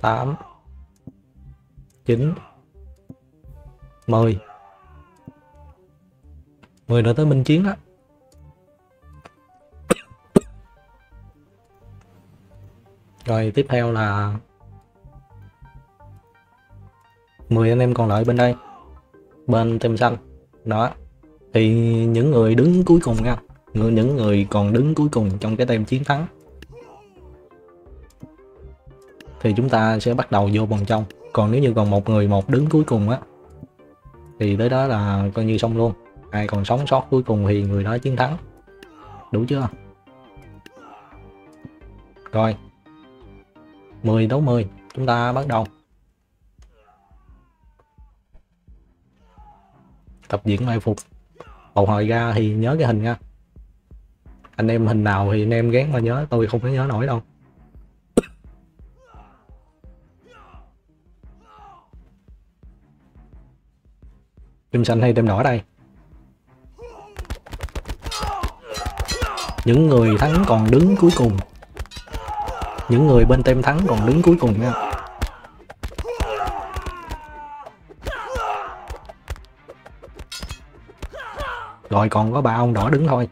Tám. Chín. Mười. Mười nữa tới minh chiến đó rồi tiếp theo là 10 anh em còn lại bên đây. Bên tem xanh. Đó. Thì những người đứng cuối cùng nha. Những người còn đứng cuối cùng trong cái tem chiến thắng. Thì chúng ta sẽ bắt đầu vô vòng trong. Còn nếu như còn một người một đứng cuối cùng á, thì tới đó là coi như xong luôn. Ai còn sống sót cuối cùng thì người đó chiến thắng. Đủ chưa? Rồi. 10 đấu 10 chúng ta bắt đầu. Tập diễn mai phục. Một hồi ra thì nhớ cái hình nha. Anh em hình nào thì anh em gán mà nhớ, tôi không có nhớ nổi đâu. Tem xanh hay tem đỏ đây? Những người thắng còn đứng cuối cùng. Những người bên tem thắng còn đứng cuối cùng nha. Rồi, còn có ba ông đỏ đứng thôi.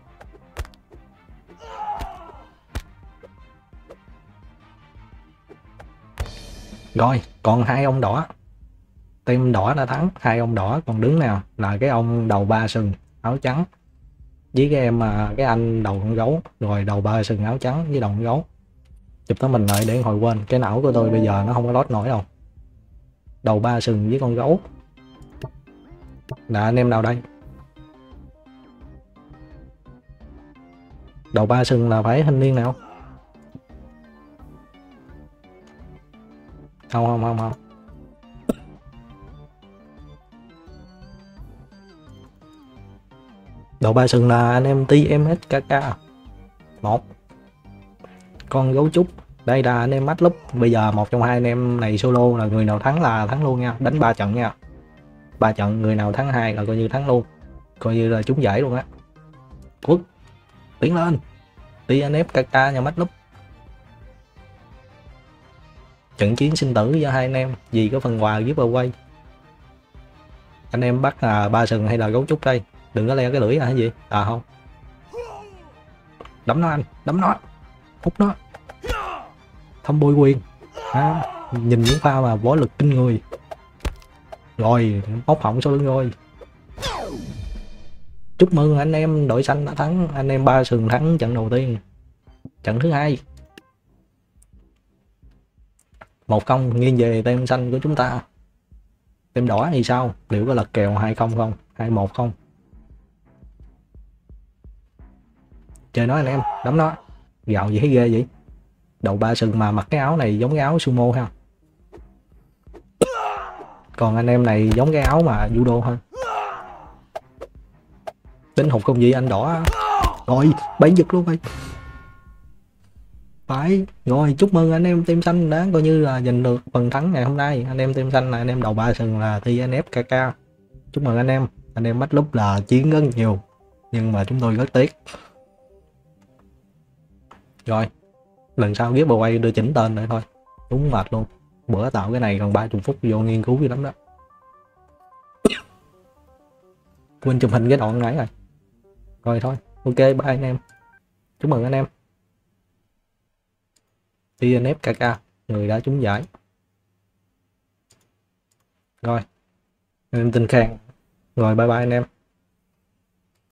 Rồi, còn hai ông đỏ. Team đỏ đã thắng, hai ông đỏ còn đứng nào? Là cái ông đầu ba sừng, áo trắng. Với cái em mà cái anh đầu con gấu. Rồi, đầu ba sừng, áo trắng với đầu con gấu. Chụp tới mình lại để hồi quên. Cái não của tôi bây giờ nó không có lót nổi đâu. Đầu ba sừng với con gấu. Là anh em nào đây? Đầu ba sừng là phải thanh niên nào? Không không không không. Đầu ba sừng là anh em TMSKK à? một. Con gấu trúc. Đây là anh em mắt lúc bây giờ một trong hai anh em này solo là người nào thắng là thắng luôn nha. Đánh ba trận nha. Ba trận, người nào thắng hai là coi như thắng luôn. Coi như là trúng giải luôn á. Quất tiến lên. Đi anh ép KK nhà mắt núp. Trận chiến sinh tử do hai anh em vì có phần quà giúp quay. Anh em bắt là ba sừng hay là gấu trúc đây? Đừng có le cái lưỡi à hay gì? À không. Đấm nó anh đấm nó. Hút nó. Thâm bôi quyền. À, nhìn những pha mà võ lực kinh người. Rồi móc họng sau lưng rồi chúc mừng anh em đội xanh đã thắng, anh em ba sừng thắng trận đầu tiên. Trận thứ hai. Một không, nghiêng về tem xanh của chúng ta. Tem đỏ thì sao? Liệu có lật kèo hai không không? Hai một không? Chơi nói anh em, đấm nó. Gạo gì thấy ghê vậy? Đầu ba sừng mà mặc cái áo này giống cái áo sumo ha. Còn anh em này giống cái áo mà judo hơn tính hụt không gì anh đỏ rồi bảy giật luôn rồi. Phải, rồi, chúc mừng anh em team xanh đã coi như là giành được phần thắng ngày hôm nay. Anh em team xanh là anh em đầu ba sừng là TNF KK chúc mừng anh em. Anh em bắt lúc là chiến rất nhiều, nhưng mà chúng tôi rất tiếc. Rồi, lần sau giveaway đưa chỉnh tên lại thôi. Đúng mệt luôn. Bữa tạo cái này còn 30 phút vô nghiên cứu gì lắm đó. Quên chụp hình cái đoạn nãy rồi rồi thôi. Ok, bye anh em. Chúc mừng anh em. TNF KK người đã trúng giải. Rồi. Anh em tin khang rồi, bye bye anh em.